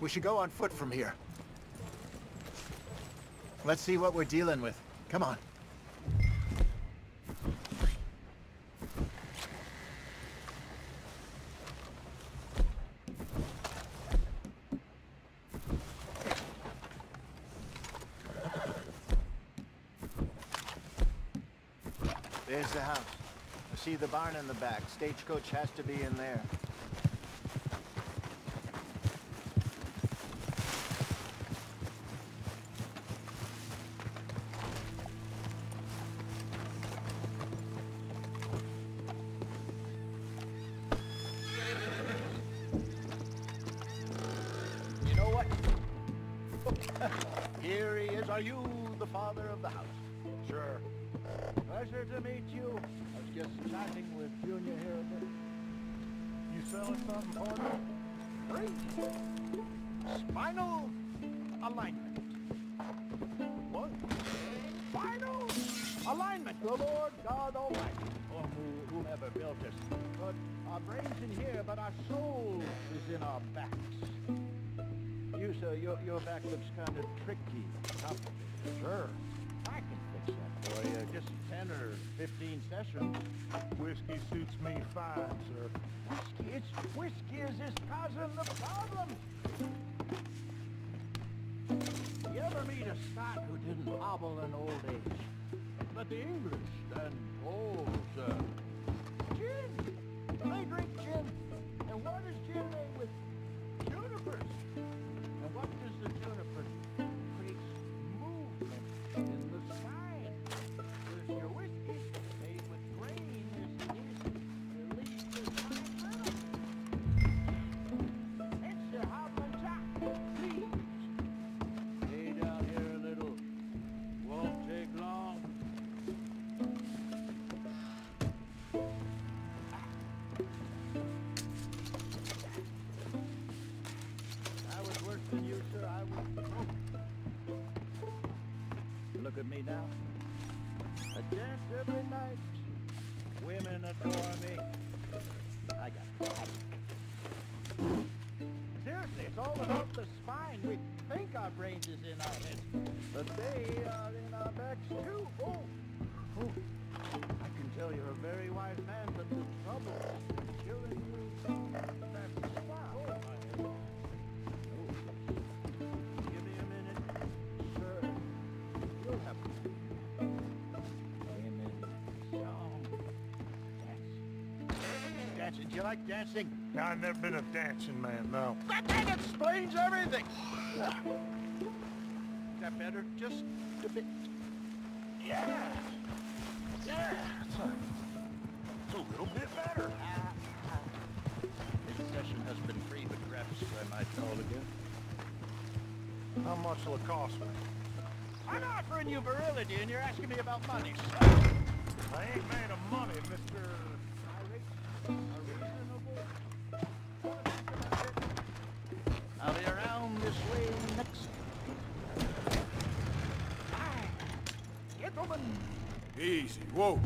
We should go on foot from here. Let's see what we're dealing with. Come on. There's the house. I see the barn in the back. Stagecoach has to be in there. You know what? (laughs) Here he is. Are you the father of the house? Sure. Pleasure to meet you. I was just chatting with Junior here a bit. You selling something for? Great. Spinal alignment. What? Spinal alignment. The Lord God Almighty, or who, whomever built us. But our brains in here, but our soul is in our backs. You, sir, your, your back looks kind of tricky. Sure. I can that boy. Just 10 or 15 sessions. Whiskey suits me fine, sir. Whiskey? It's whiskey is causing the problem. You ever meet a Scot who didn't hobble in old age? But the English then, oh, sir, gin. They drink gin. And what is gin made with? Like dancing? I've never been a dancing man, no. That, that explains everything. Is that better? Just a bit. Yeah. Yeah. It's a, it's a little bit better. This session has been free, but perhaps I might call again. How much will it cost me? I'm offering you virility, and you're asking me about money. I ain't made of money, Mr. I'll Easy, whoa.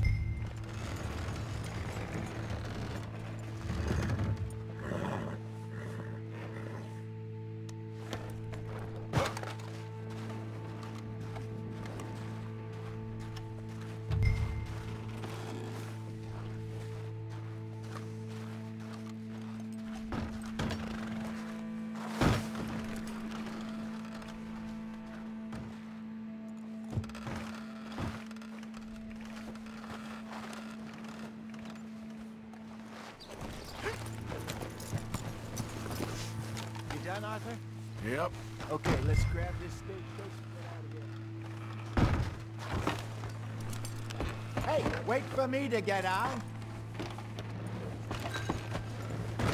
Me to get out.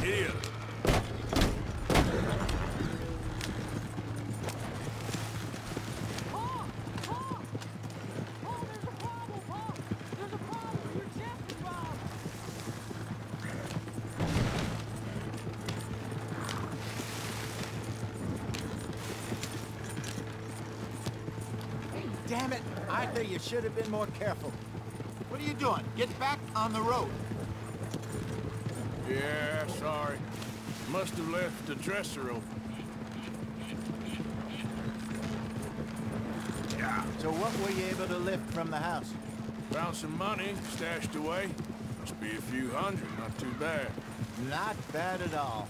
Idiot. Damn it! Arthur, you should have been more careful. What are you doing? Get back on the road. Yeah, sorry. Must have left the dresser open. Yeah. So what were you able to lift from the house? Found some money stashed away. Must be a few hundred, not too bad. Not bad at all.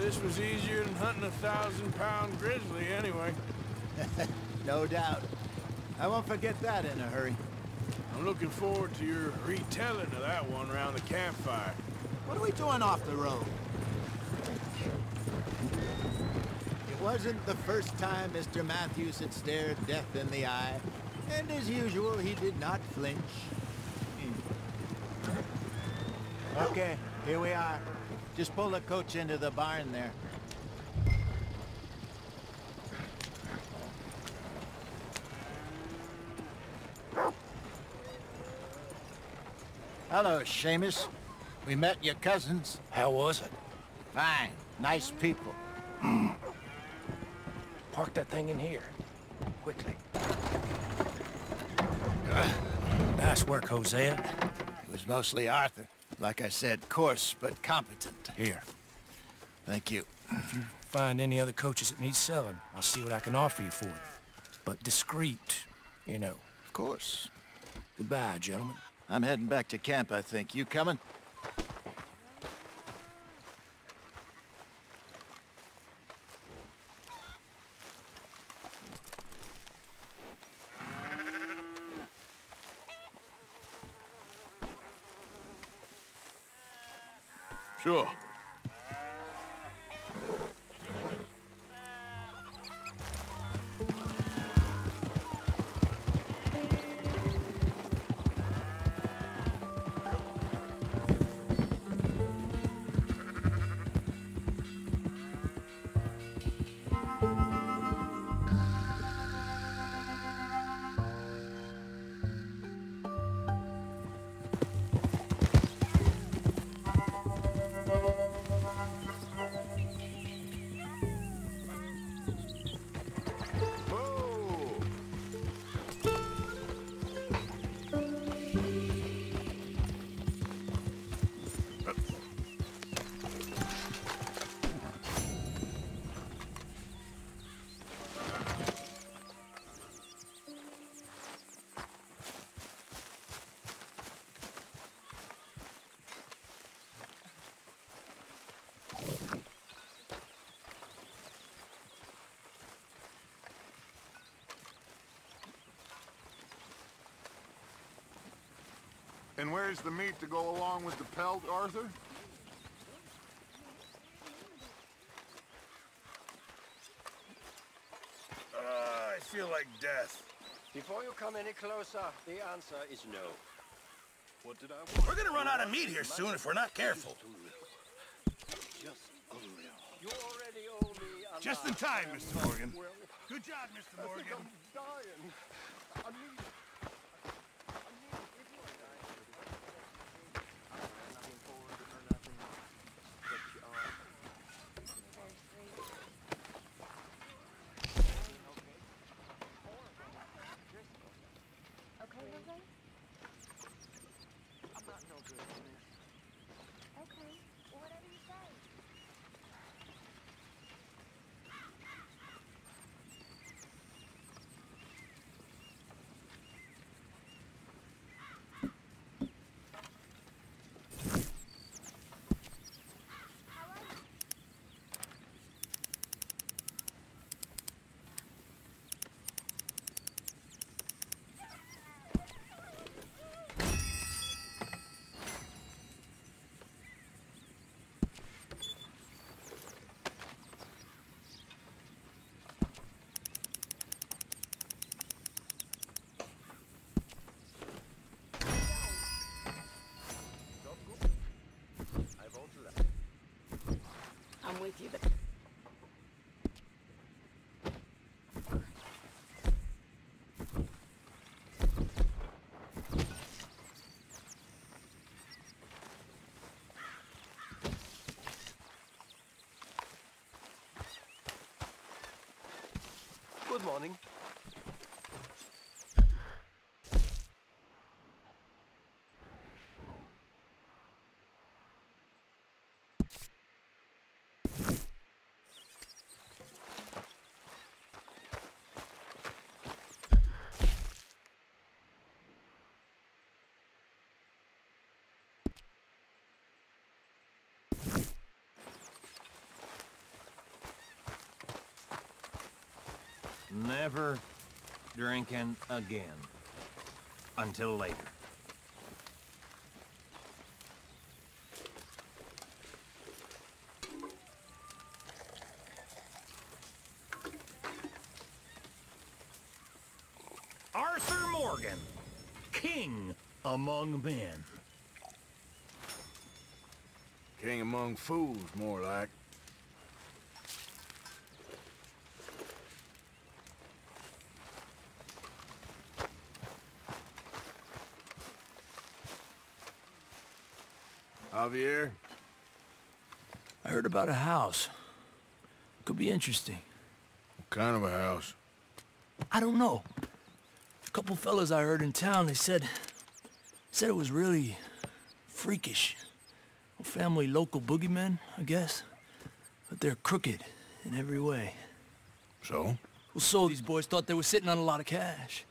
This was easier than hunting a thousand pound grizzly anyway. (laughs) no doubt. I won't forget that in a hurry. I'm looking forward to your retelling of that one around the campfire. What are we doing off the road? It wasn't the first time Mr. Matthews had stared death in the eye, and as usual, he did not flinch. Hmm. Okay, here we are. Just pull the coach into the barn there. Hello, Seamus. We met your cousins. How was it? Fine. Nice people. Park that thing in here. Quickly. Nice work, Hosea. It was mostly Arthur. Like I said, coarse but competent. Here. Thank you. If you find any other coaches that need selling, I'll see what I can offer you for it. But discreet, you know. Of course. Goodbye, gentlemen. I'm heading back to camp, I think. You coming? And where's the meat to go along with the pelt, Arthur? Uh, I feel like death. Before you come any closer, the answer is no. What did I want? We're gonna run out of meat here soon if we're not careful. You already owe me a Just in time, Mr. Morgan. Good job, Mr. I Morgan. think I'm dying. I need... Okay, Jose? I'm not no good at this. Okay. Well, whatever you say. I vote left. I'm with you. Good morning. Never drinking again. Until later. Arthur Morgan, king among men. King among fools, more like. Javier? I heard about a house. Could be interesting. What kind of a house? I don't know. A couple fellas I heard in town, they said... Said it was really... freakish. A family local boogeymen, I guess. But they're crooked in every way. So? Well, so these boys thought they were sitting on a lot of cash.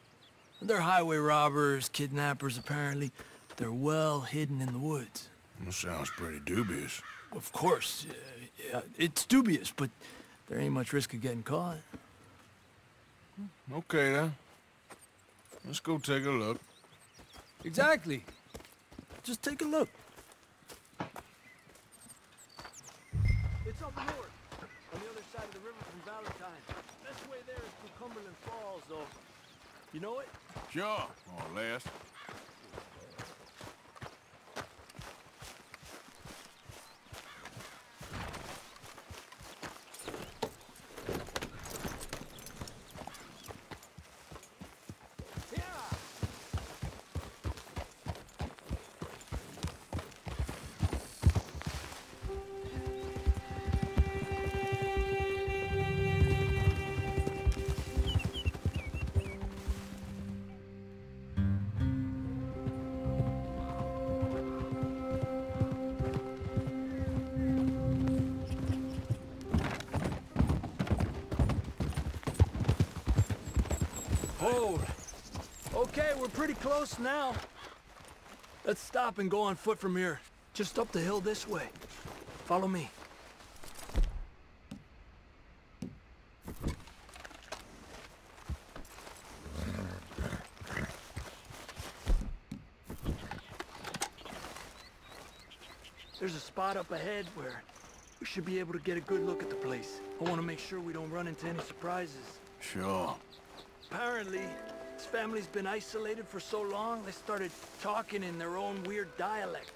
They're highway robbers, kidnappers, apparently. They're well hidden in the woods. That sounds pretty dubious. Of course, uh, yeah, it's dubious, but there ain't much risk of getting caught. Okay, then. Let's go take a look. Exactly. Just take a look. It's up north, on the other side of the river from Valentine. Best way there is through Cumberland Falls, though. You know it? Sure, more or less. Pretty close now. Let's stop and go on foot from here. Just up the hill this way. Follow me. There's a spot up ahead where we should be able to get a good look at the place. I want to make sure we don't run into any surprises. Sure. Apparently, this family's been isolated for so long, they started talking in their own weird dialect.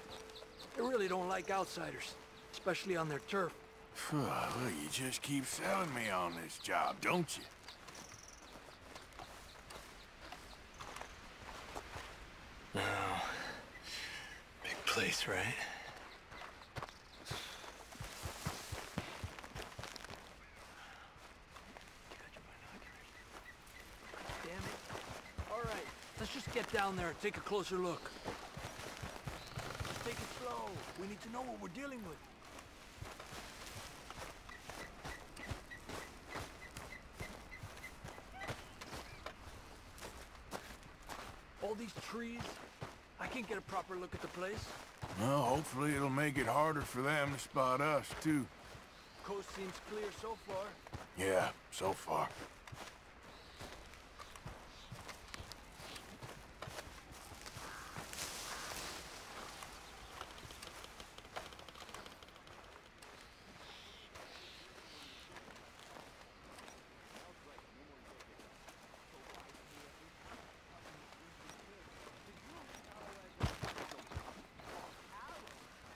They really don't like outsiders, especially on their turf. (sighs) Well, you just keep selling me on this job, don't you? Oh, (sighs) big place, right? Damn it. All right, let's just get down there and take a closer look. Just take it slow. We need to know what we're dealing with. All these trees, I can't get a proper look at the place. Well, hopefully it'll make it harder for them to spot us, too. Coast seems clear so far. Yeah, so far.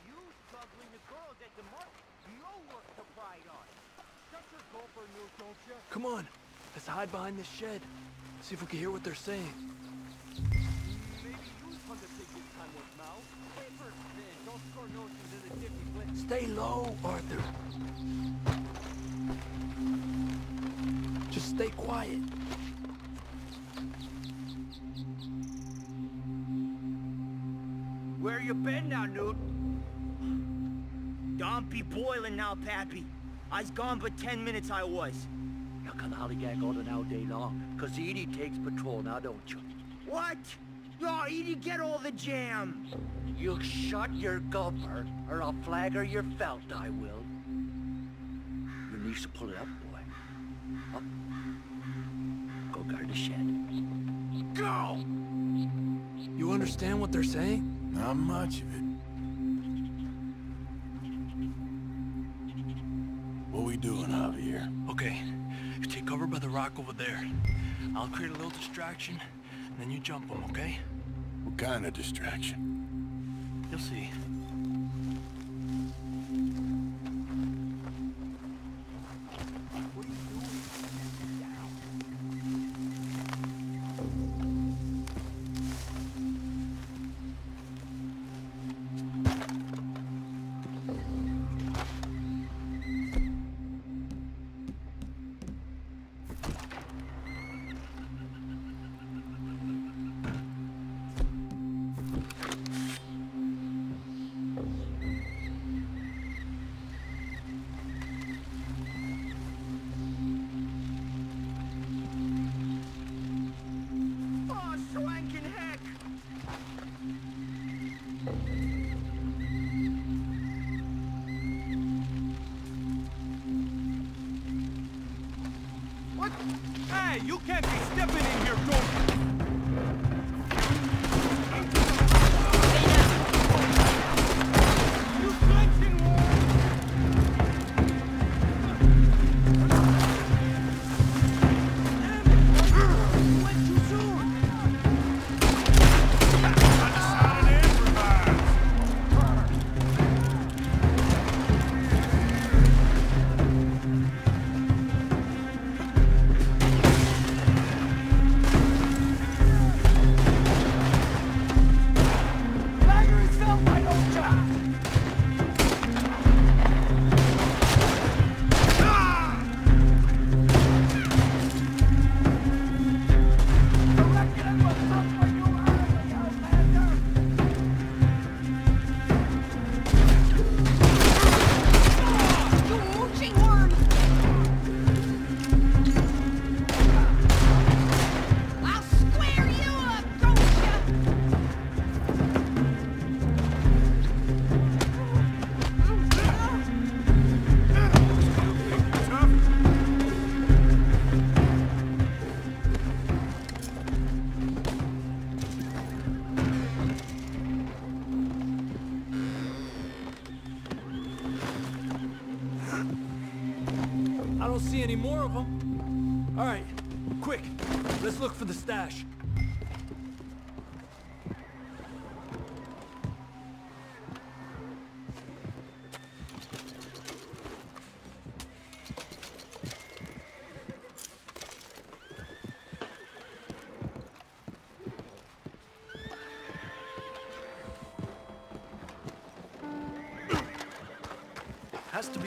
You struggling the girls at the market. No work to pride on. Shut your gopher news, don't you? Come on, let's hide behind this shed. See if we can hear what they're saying. In. Stay low, Arthur. Just stay quiet. Where you been now, Newt? Don't be boiling now, Pappy. I's gone but ten minutes I was. You can hollygag all now day long, cause Edie takes patrol now, don't you? What? No, Edie, get all the jam. You shut your gulper, or I'll flagger your felt, I will. Your niece will pull it up, boy. Up. Go guard the shed. Go! You understand what they're saying? Not much of it. What we doing, Javier? Okay, rock over there. I'll create a little distraction, and then you jump them, okay? What kind of distraction? You'll see.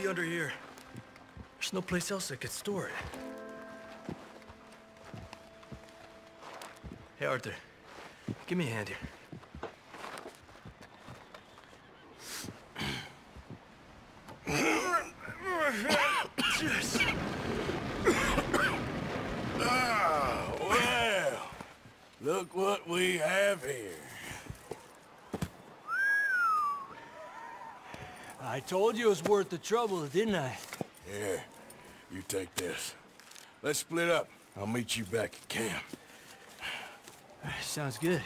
Under here. There's no place else I could store it. Hey, Arthur. Give me a hand here. Worth the trouble, didn't I? Here, you take this. Let's split up. I'll meet you back at camp. Sounds good.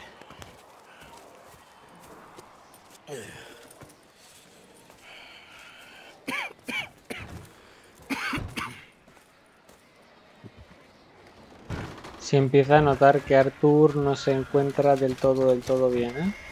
Si empieza a notar que Arthur no se encuentra del todo, del todo bien, ¿eh?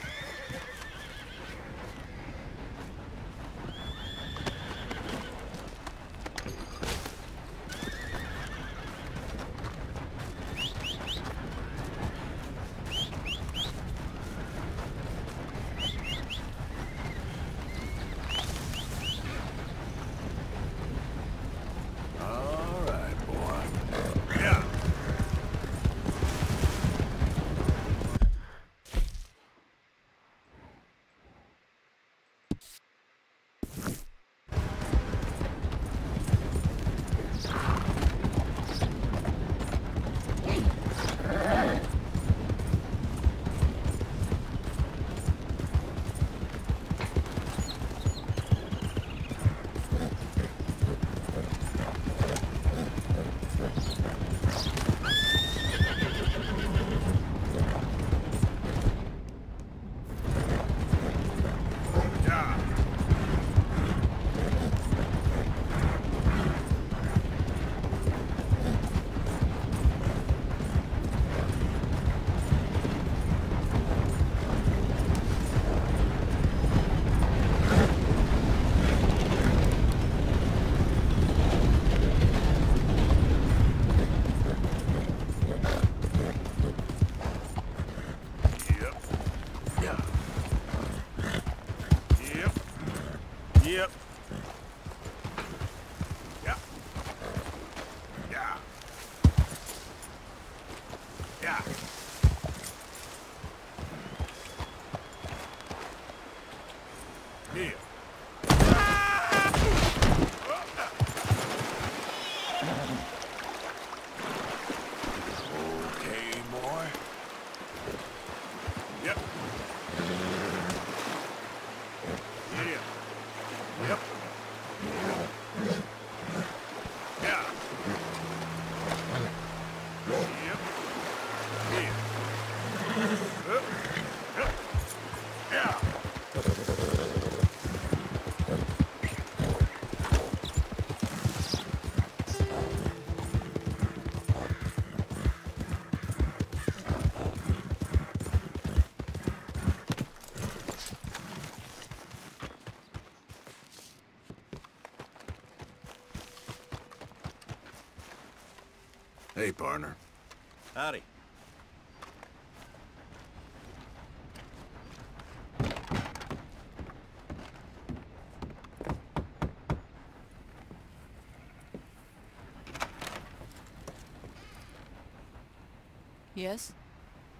Yes?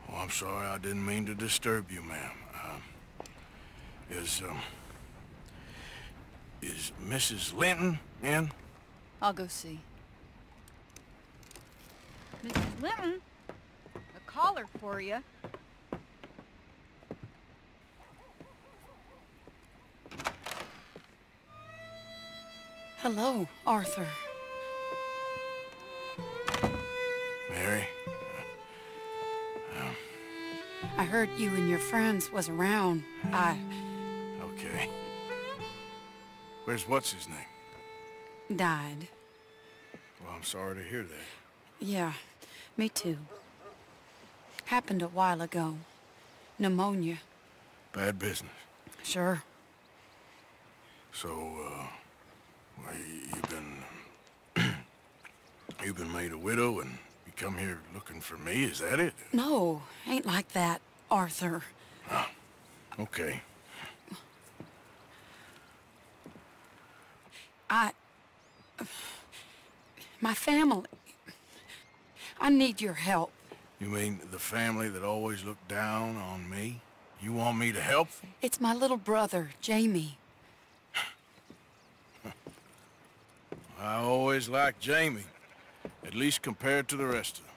Oh, I'm sorry. I didn't mean to disturb you, ma'am. Um, is, um... Is Mrs. Linton in? I'll go see. Mrs. Linton, a caller for you. Hello, Arthur. Heard you and your friends was around. I Okay. Where's what's his name? died. Well, I'm sorry to hear that. Yeah, me too. Happened a while ago. Pneumonia. Bad business. Sure. So, uh, well, you've been, (clears throat) you've been made a widow and you come here looking for me, is that it? No, ain't like that, Arthur. (gasps) Okay. I... My family... I need your help. You mean the family that always looked down on me? You want me to help? It's my little brother, Jamie. (laughs) I always liked Jamie, at least compared to the rest of them.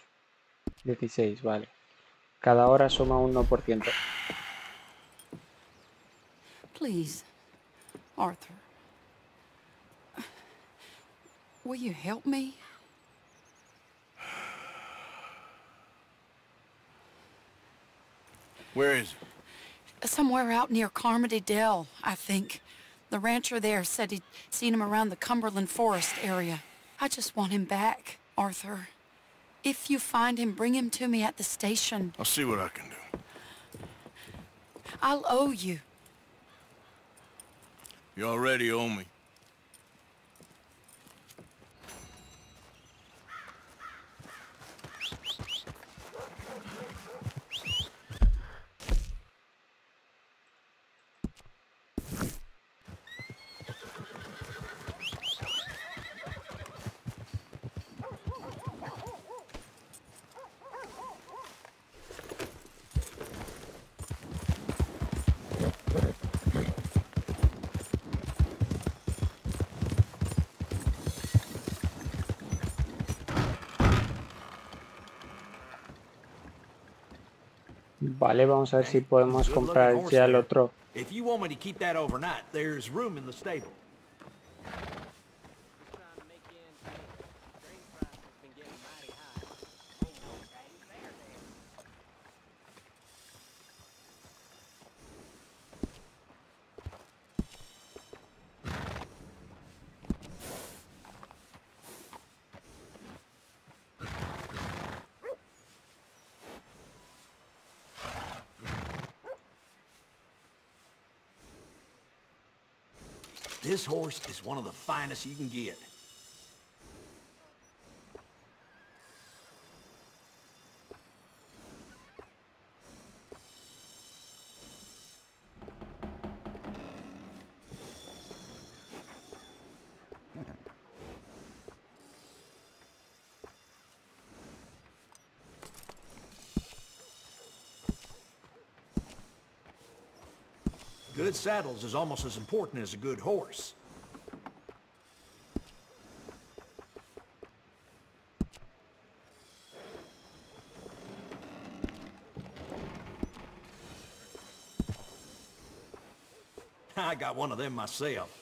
16, vale. Cada hora suma un 1%. Please, Arthur. Will you help me? Where is he? Somewhere out near Carmody Dell, I think. The rancher there said he'd seen him around the Cumberland Forest area. I just want him back, Arthur. If you find him, bring him to me at the station. I'll see what I can do. I'll owe you. You already owe me. Vale, vamos a ver si podemos comprar ya el otro. If you want me to keep that overnight, there's room in the. This horse is one of the finest you can get. Good saddles is almost as important as a good horse. (laughs) I got one of them myself.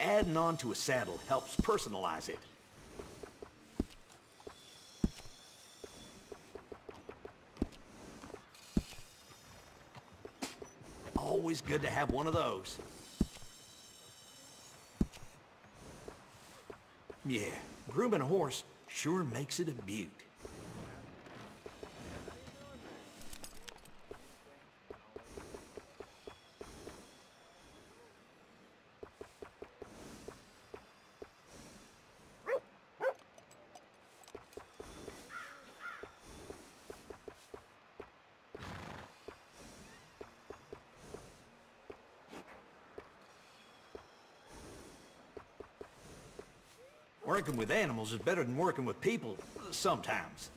Adding on to a saddle helps personalize it. Always good to have one of those. Yeah, grooming a horse sure makes it a beaut. Working with animals is better than working with people, sometimes.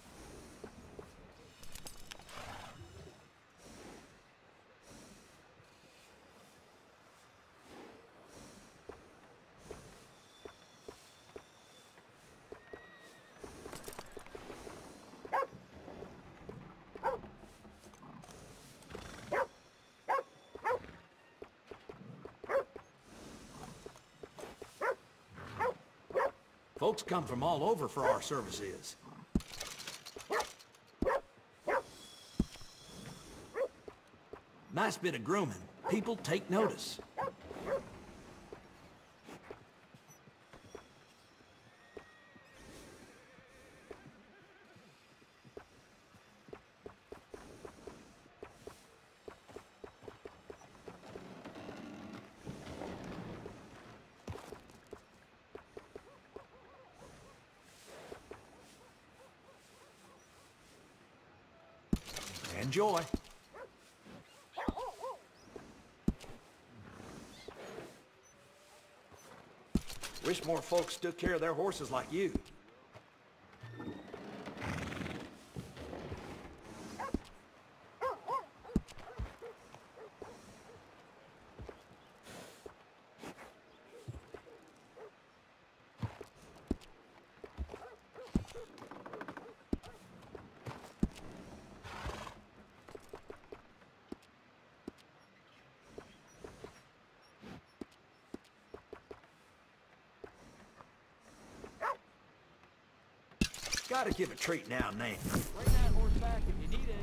Folks come from all over for our services. Nice bit of grooming. People take notice. Enjoy. Wish more folks took care of their horses like you. Gotta give a treat now and then. Bring that horse back if you need anything.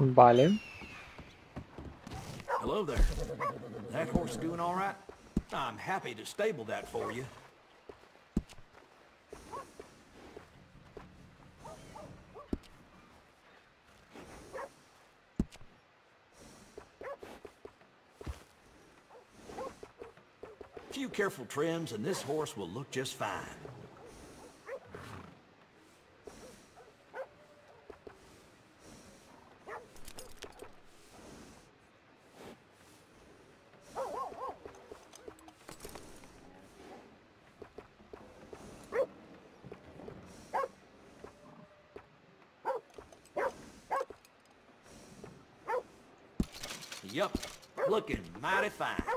Vale. Hello there. That horse doing all right? I'm happy to stable that for you. A Few careful trims and this horse will look just fine. Looking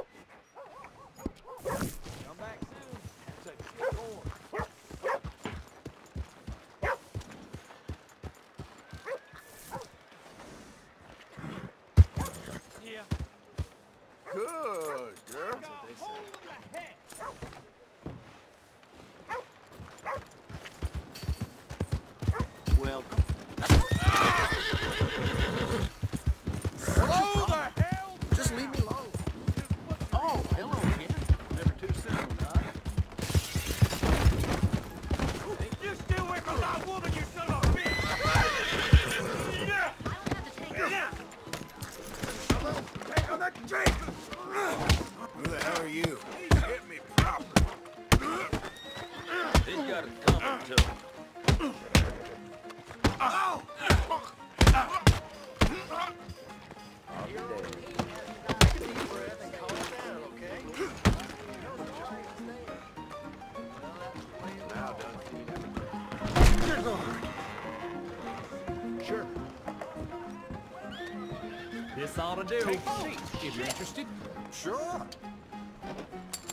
if you're interested. Sure.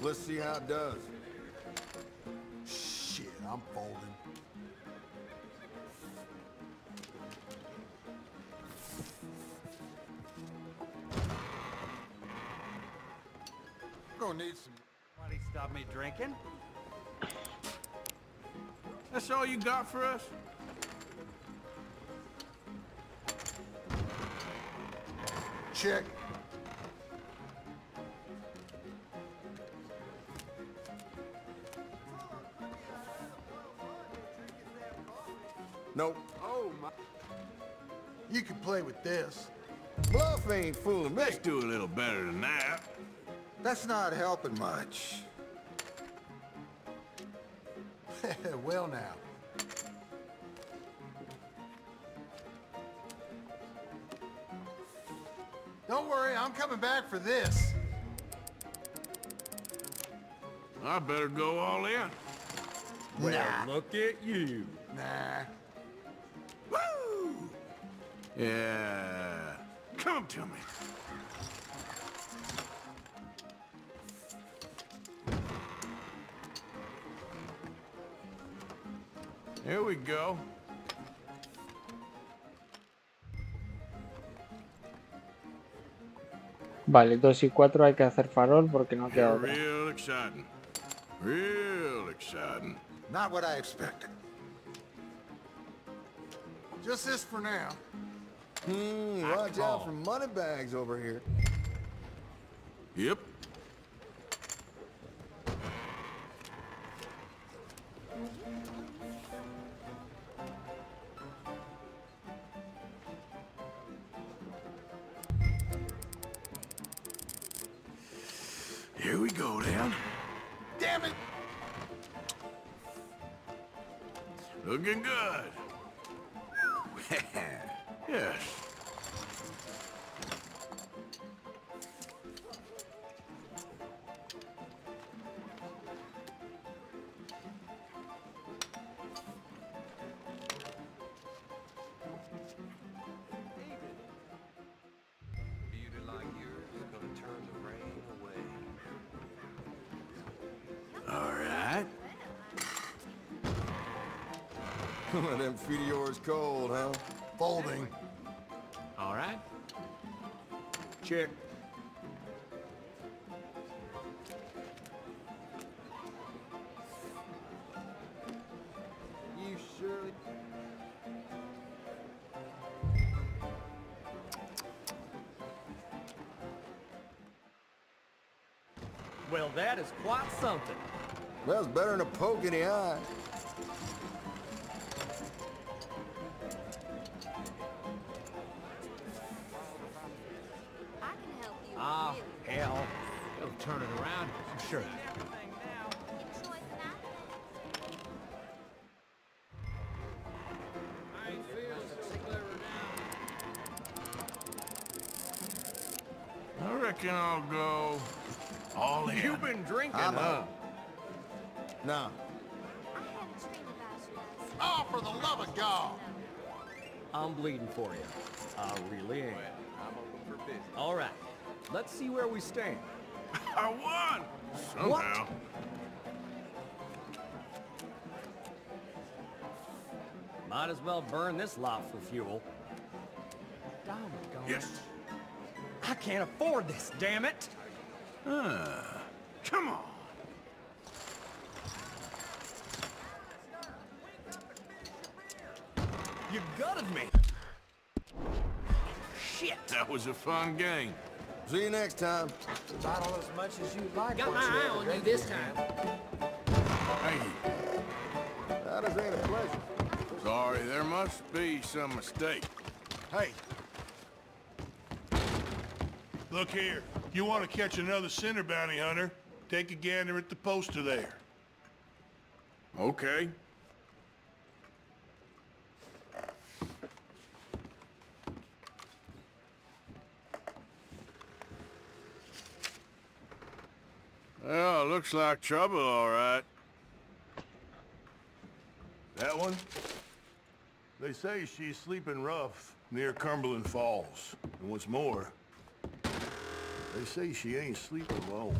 Let's see how it does. Shit, I'm folding. I'm Gonna need some. Why'd stop me drinking? That's all you got for us? Check. Nope. Oh, my. You can play with this. Bluff ain't fooling me. Let's do a little better than that. That's not helping much. (laughs) well now. Don't worry, I'm coming back for this. I better go all in. Well, Nah. look at you. Nah. Woo! Yeah. Come to me. Here we go. Vale, 2 y 4 hay que hacer farol porque no queda otra. Real exciting. Real exciting. Not what I expected. Just this for now. Hmm, watch out for money bags over here. Yep. Here we go, then. Damn it! Looking good. Away. All right. Them feet of yours cold, huh? Folding. Check. You surely... Well, that is quite something. Well, it's better than a poke in the eye. Turn it around, for sure. I reckon I'll go all in. You've been drinking, I'm huh? out. No. Oh, for the love of God! I'm bleeding for you. I really am. I'm open for business. All right. Let's see where we stand. I won! Somehow. Might as well burn this lot for fuel. Doggone Yes. I can't afford this, damn it! Ah, come on. You gutted me! Shit! That was a fun game. See you next time. Bottle as much as you like. Got my eye on you this time. Thank you. That is ain't a pleasure. Sorry, there must be some mistake. Hey. Look here. You want to catch another center bounty hunter? Take a gander at the poster there. Okay. Well, looks like trouble, all right. That one? They say she's sleeping rough near Cumberland Falls. And what's more, they say she ain't sleeping alone.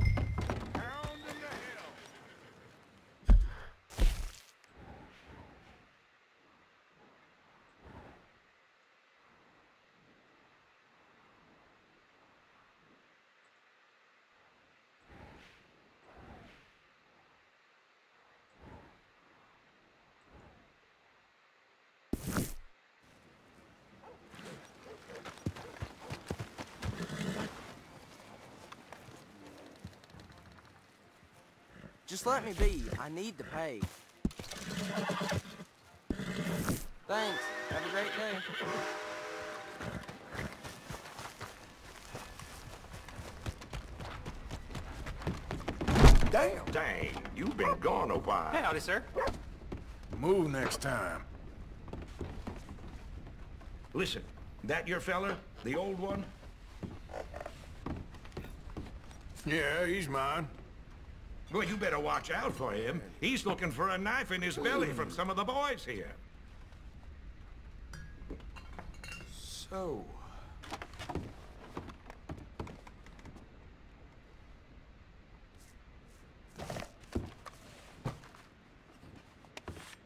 Just let me be. I need to pay. Thanks. Have a great day. Damn. Dang, you've been gone a while. Howdy, sir. Move next time. Listen, that your feller? The old one? Yeah, he's mine. Well, you better watch out for him. He's looking for a knife in his belly from some of the boys here. So...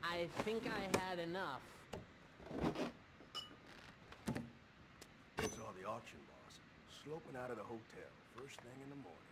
I think I had enough. Those are the auction boss, sloping out of the hotel, first thing in the morning.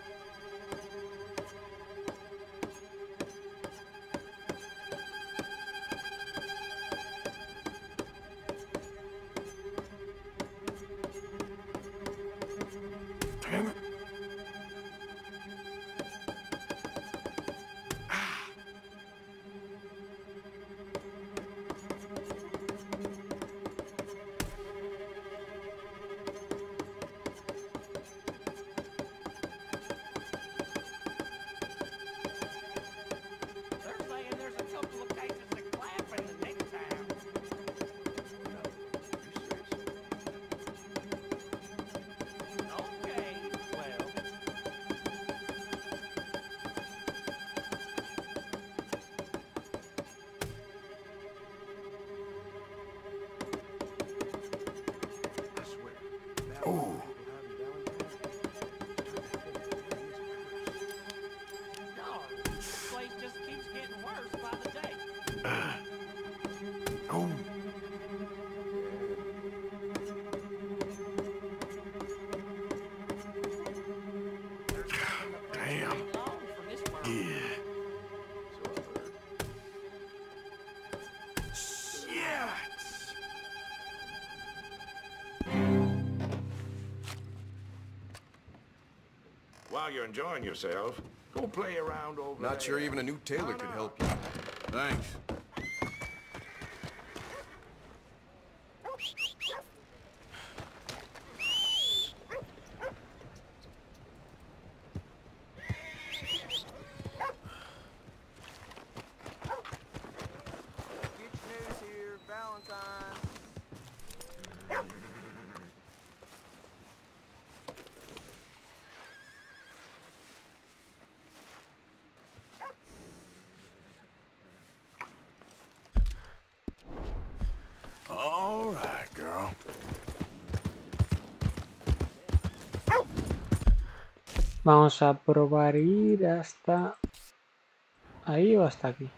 While you're enjoying yourself, go play around over Not there. sure even a new tailor could help you. Thanks. Vamos a probar ir hasta ahí o hasta aquí.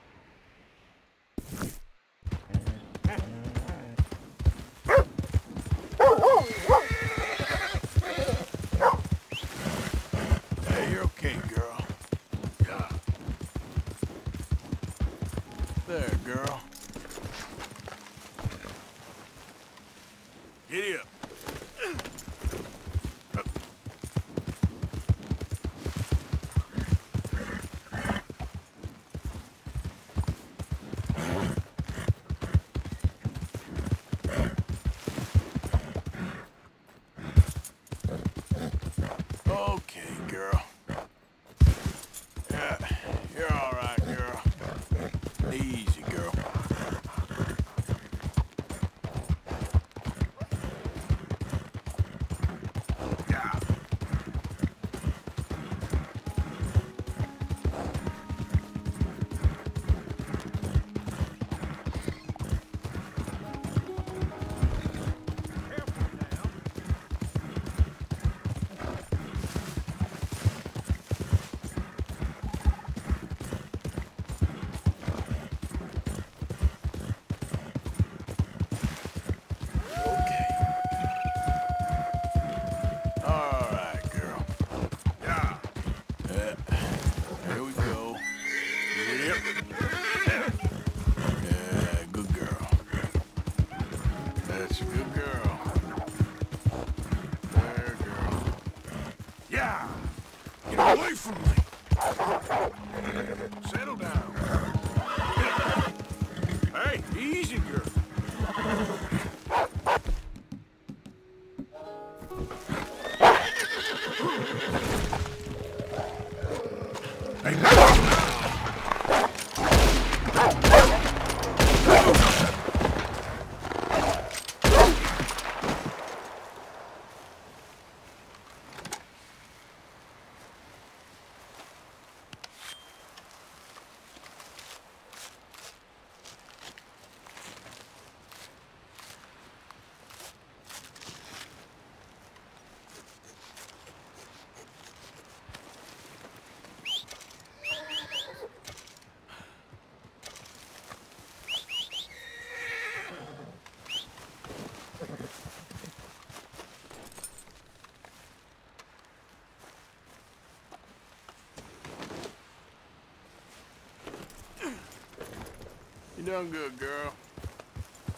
You done good, girl.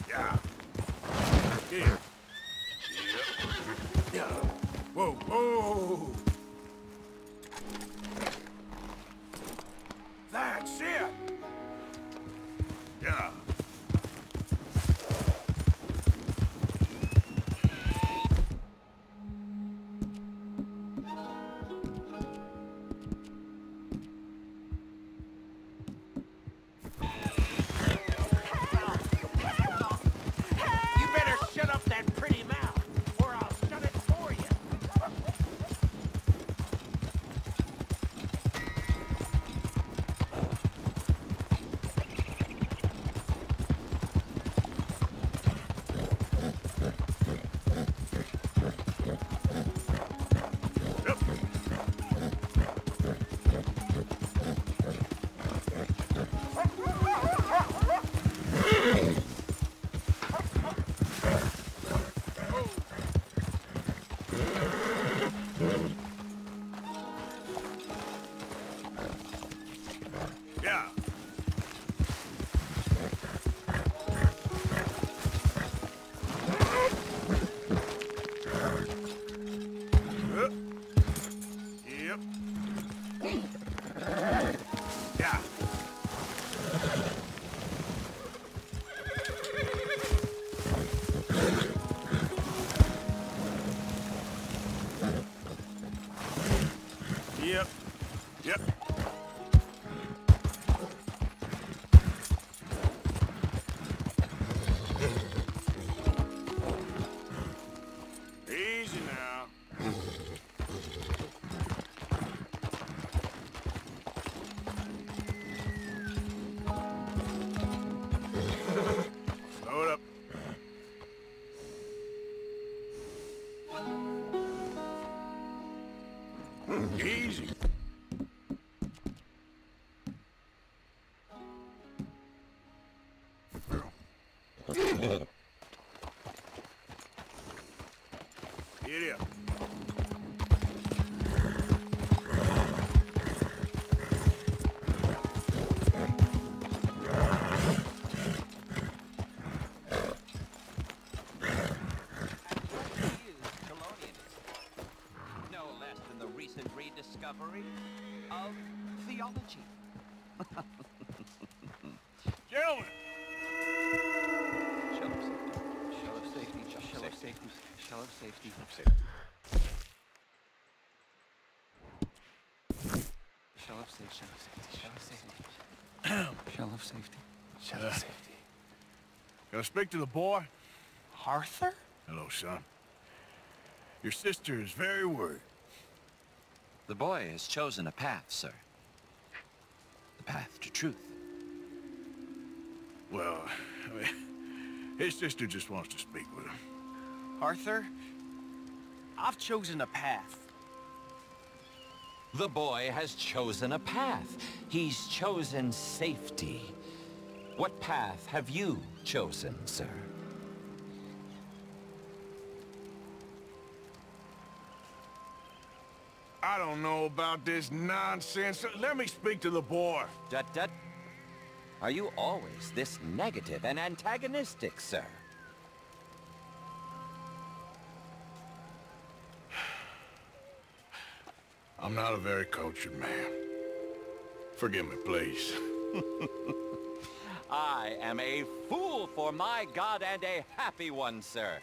Yeah. Here. Yep. Yeah. Whoa, whoa. Easy. Shell of safety. Shell of safety. Shell of safety. Shell of safety. Shell of safety. Shell of safety. Can I speak to the boy? Arthur? Hello, son. Your sister is very worried. The boy has chosen a path, sir. The path to truth. Well, I mean, his sister just wants to speak with him. Arthur, I've chosen a path. The boy has chosen a path. He's chosen safety. What path have you chosen, sir? I don't know about this nonsense. Let me speak to the boy. Dut dut. Are you always this negative and antagonistic, sir? I'm not a very cultured man. Forgive me, please. (laughs) I am a fool for my God and a happy one, sir.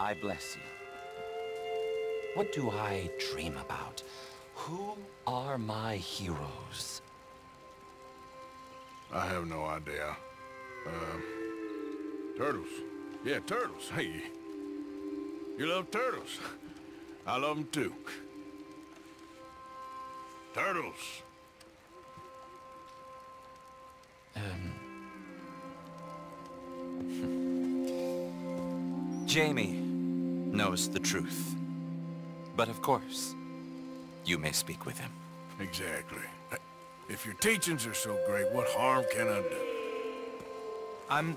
I bless you. What do I dream about? Who are my heroes? I have no idea. Um, turtles. Yeah, turtles. Hey, you love turtles. (laughs) I love them too. Turtles. Um. (laughs) Jamie knows the truth. But of course, you may speak with him. Exactly. Uh, if your teachings are so great, what harm can I do? I'm...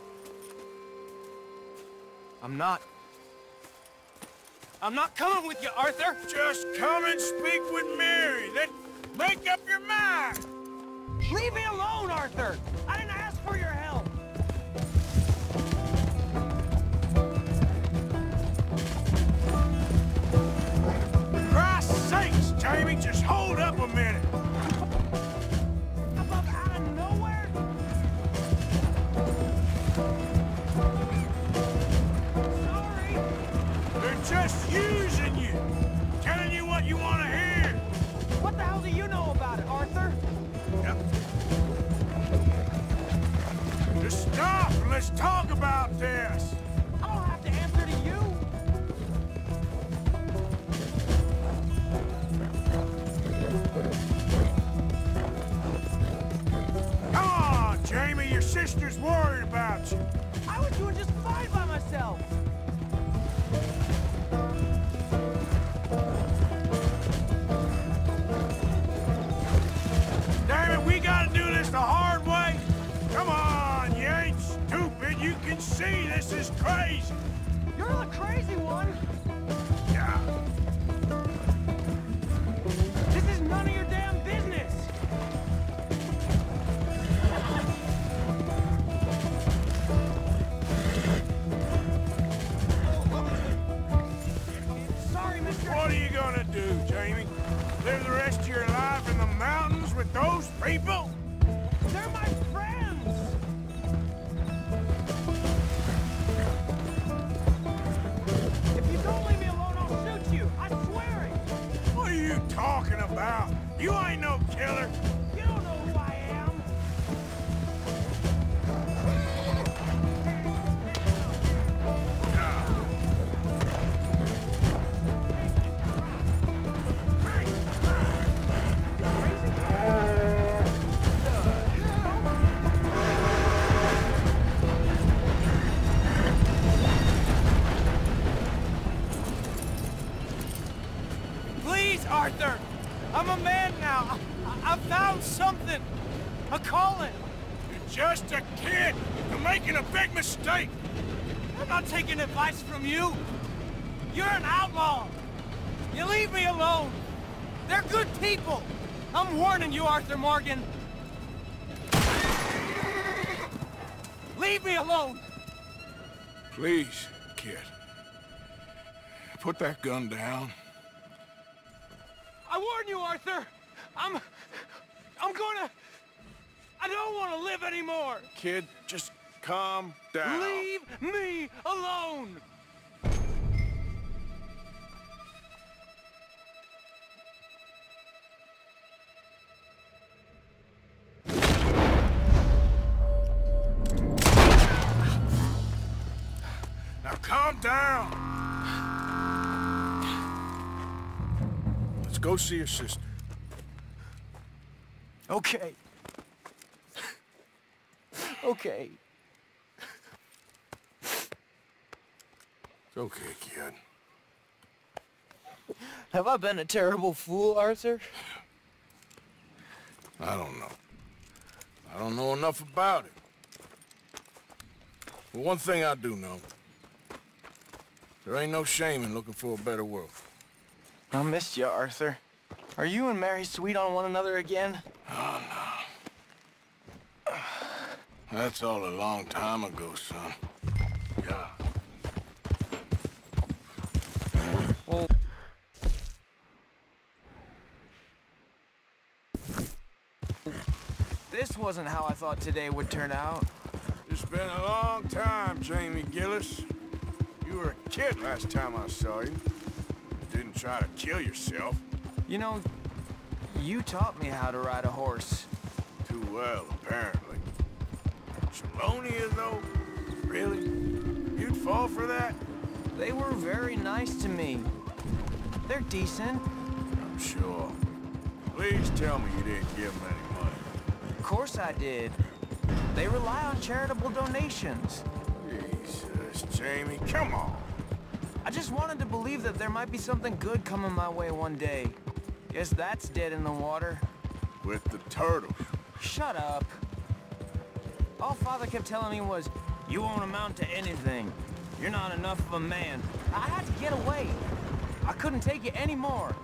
I'm not... I'm not coming with you, Arthur! Just come and speak with Mary, then make up your mind! Leave me alone, Arthur! I didn't ask for your help! Christ's sakes, Jamie, just hold up a minute. Sorry! They're just using you. Telling you what you want to hear. What the hell do you know about it, Arthur? Just stop and let's talk about this. I don't have to answer to you. Come on, Jamie, your sister's worried about you. I was doing just fine by myself. See this is crazy. You're the crazy one. Yeah. Taking advice from you. You're an outlaw. You leave me alone. They're good people. I'm warning you, Arthur Morgan. Leave me alone. Please, kid. Put that gun down. I warn you, Arthur. I'm... I'm gonna... I don't want to live anymore. Kid, just calm down. Leave me alone. Now calm down. Let's go see your sister. Okay. (laughs) Okay. It's okay, kid. Have I been a terrible fool, Arthur? I don't know. I don't know enough about it. But one thing I do know. There ain't no shame in looking for a better world. I missed you, Arthur. Are you and Mary sweet on one another again? Oh, (sighs) no. That's all a long time ago, son. Yeah. Wasn't how I thought today would turn out. It's been a long time, Jamie Gillis. You were a kid last time I saw you. Didn't try to kill yourself. You know, you taught me how to ride a horse. Too well, apparently. Chelonia, though? Really? You'd fall for that? They were very nice to me. They're decent. I'm sure. Please tell me you didn't give them any. Of course I did. They rely on charitable donations. Jesus, Jamie, come on. I just wanted to believe that there might be something good coming my way one day. Guess that's dead in the water. With the turtles. Shut up. All Father kept telling me was, you won't amount to anything. You're not enough of a man. I had to get away. I couldn't take it anymore.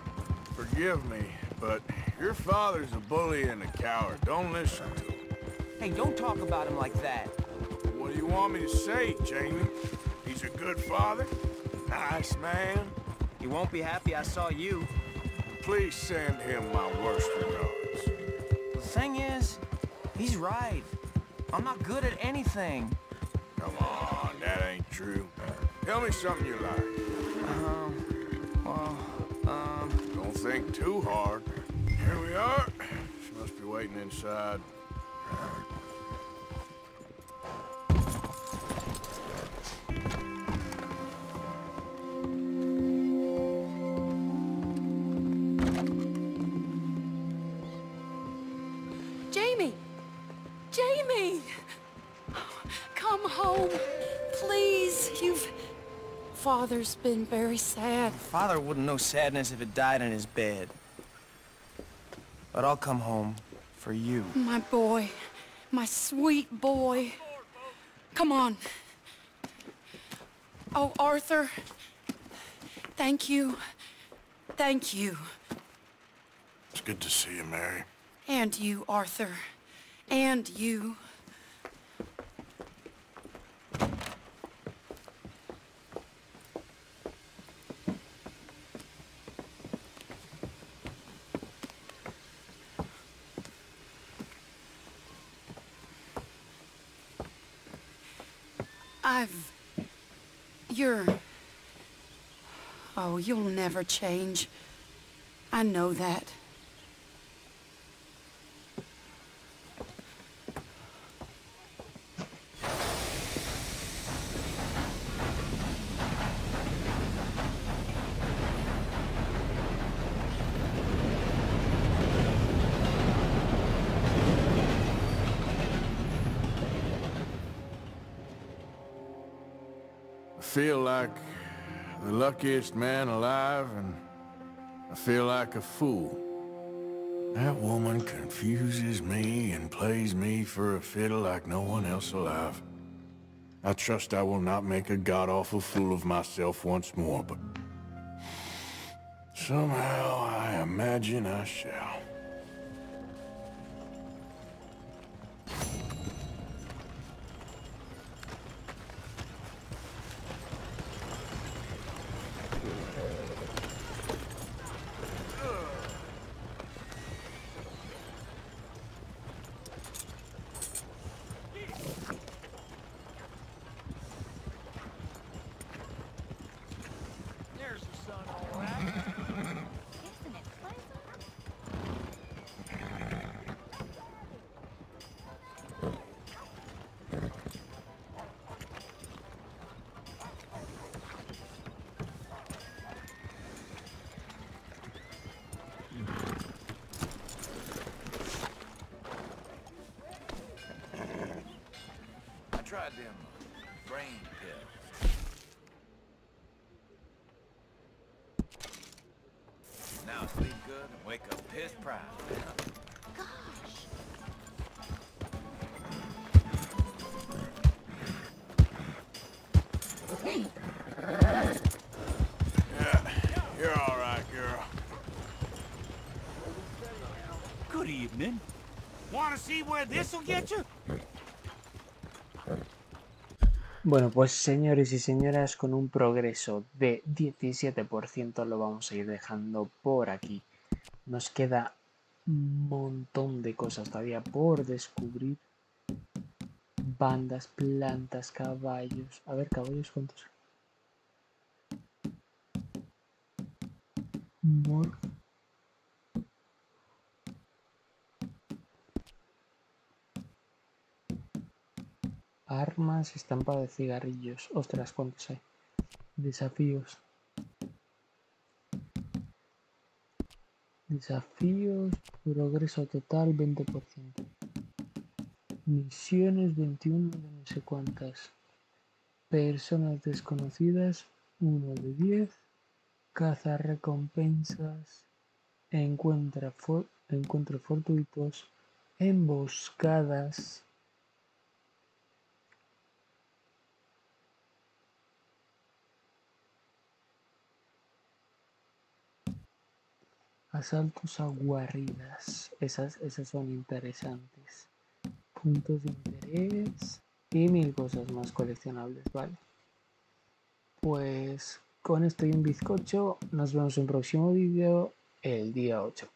Forgive me, but Your father's a bully and a coward. Don't listen to him. Hey, don't talk about him like that. What do you want me to say, Jamie? He's a good father? Nice man? He won't be happy I saw you. Please send him my worst regards. The thing is, he's right. I'm not good at anything. Come on, that ain't true. Tell me something you like. Um, well, um... Think too hard. Here we are. She must be waiting inside. Jamie! Jamie! Come home, please. You've... Father's been very sad. Father wouldn't know sadness if it died in his bed. But I'll come home for you. My boy. My sweet boy. Come on. Oh, Arthur. Thank you. Thank you. It's good to see you, Mary. And you, Arthur. And you. I've... You're... Oh, you'll never change. I know that. Luckiest man alive, and I feel like a fool. That woman confuses me and plays me for a fiddle like no one else alive. I trust I will not make a god-awful fool of myself once more, but... Somehow I imagine I shall. Bueno, pues señores y señoras, con un progreso de 17% lo vamos a ir dejando por aquí. Nos queda un montón de cosas todavía por descubrir. Bandas, plantas, caballos. A ver, caballos, ¿cuántos? Armas, estampa de cigarrillos. Ostras, ¿cuántos hay? Desafíos. Desafíos, progreso total 20%. Misiones 21 de no sé cuántas. Personas desconocidas 1 de 10. Caza recompensas. Encuentra for- fortuitos. Emboscadas. Asaltos a guaridas. Esas, esas son interesantes. Puntos de interés. Y mil cosas más coleccionables, vale. Pues con esto y un bizcocho, nos vemos en un próximo vídeo el día 8.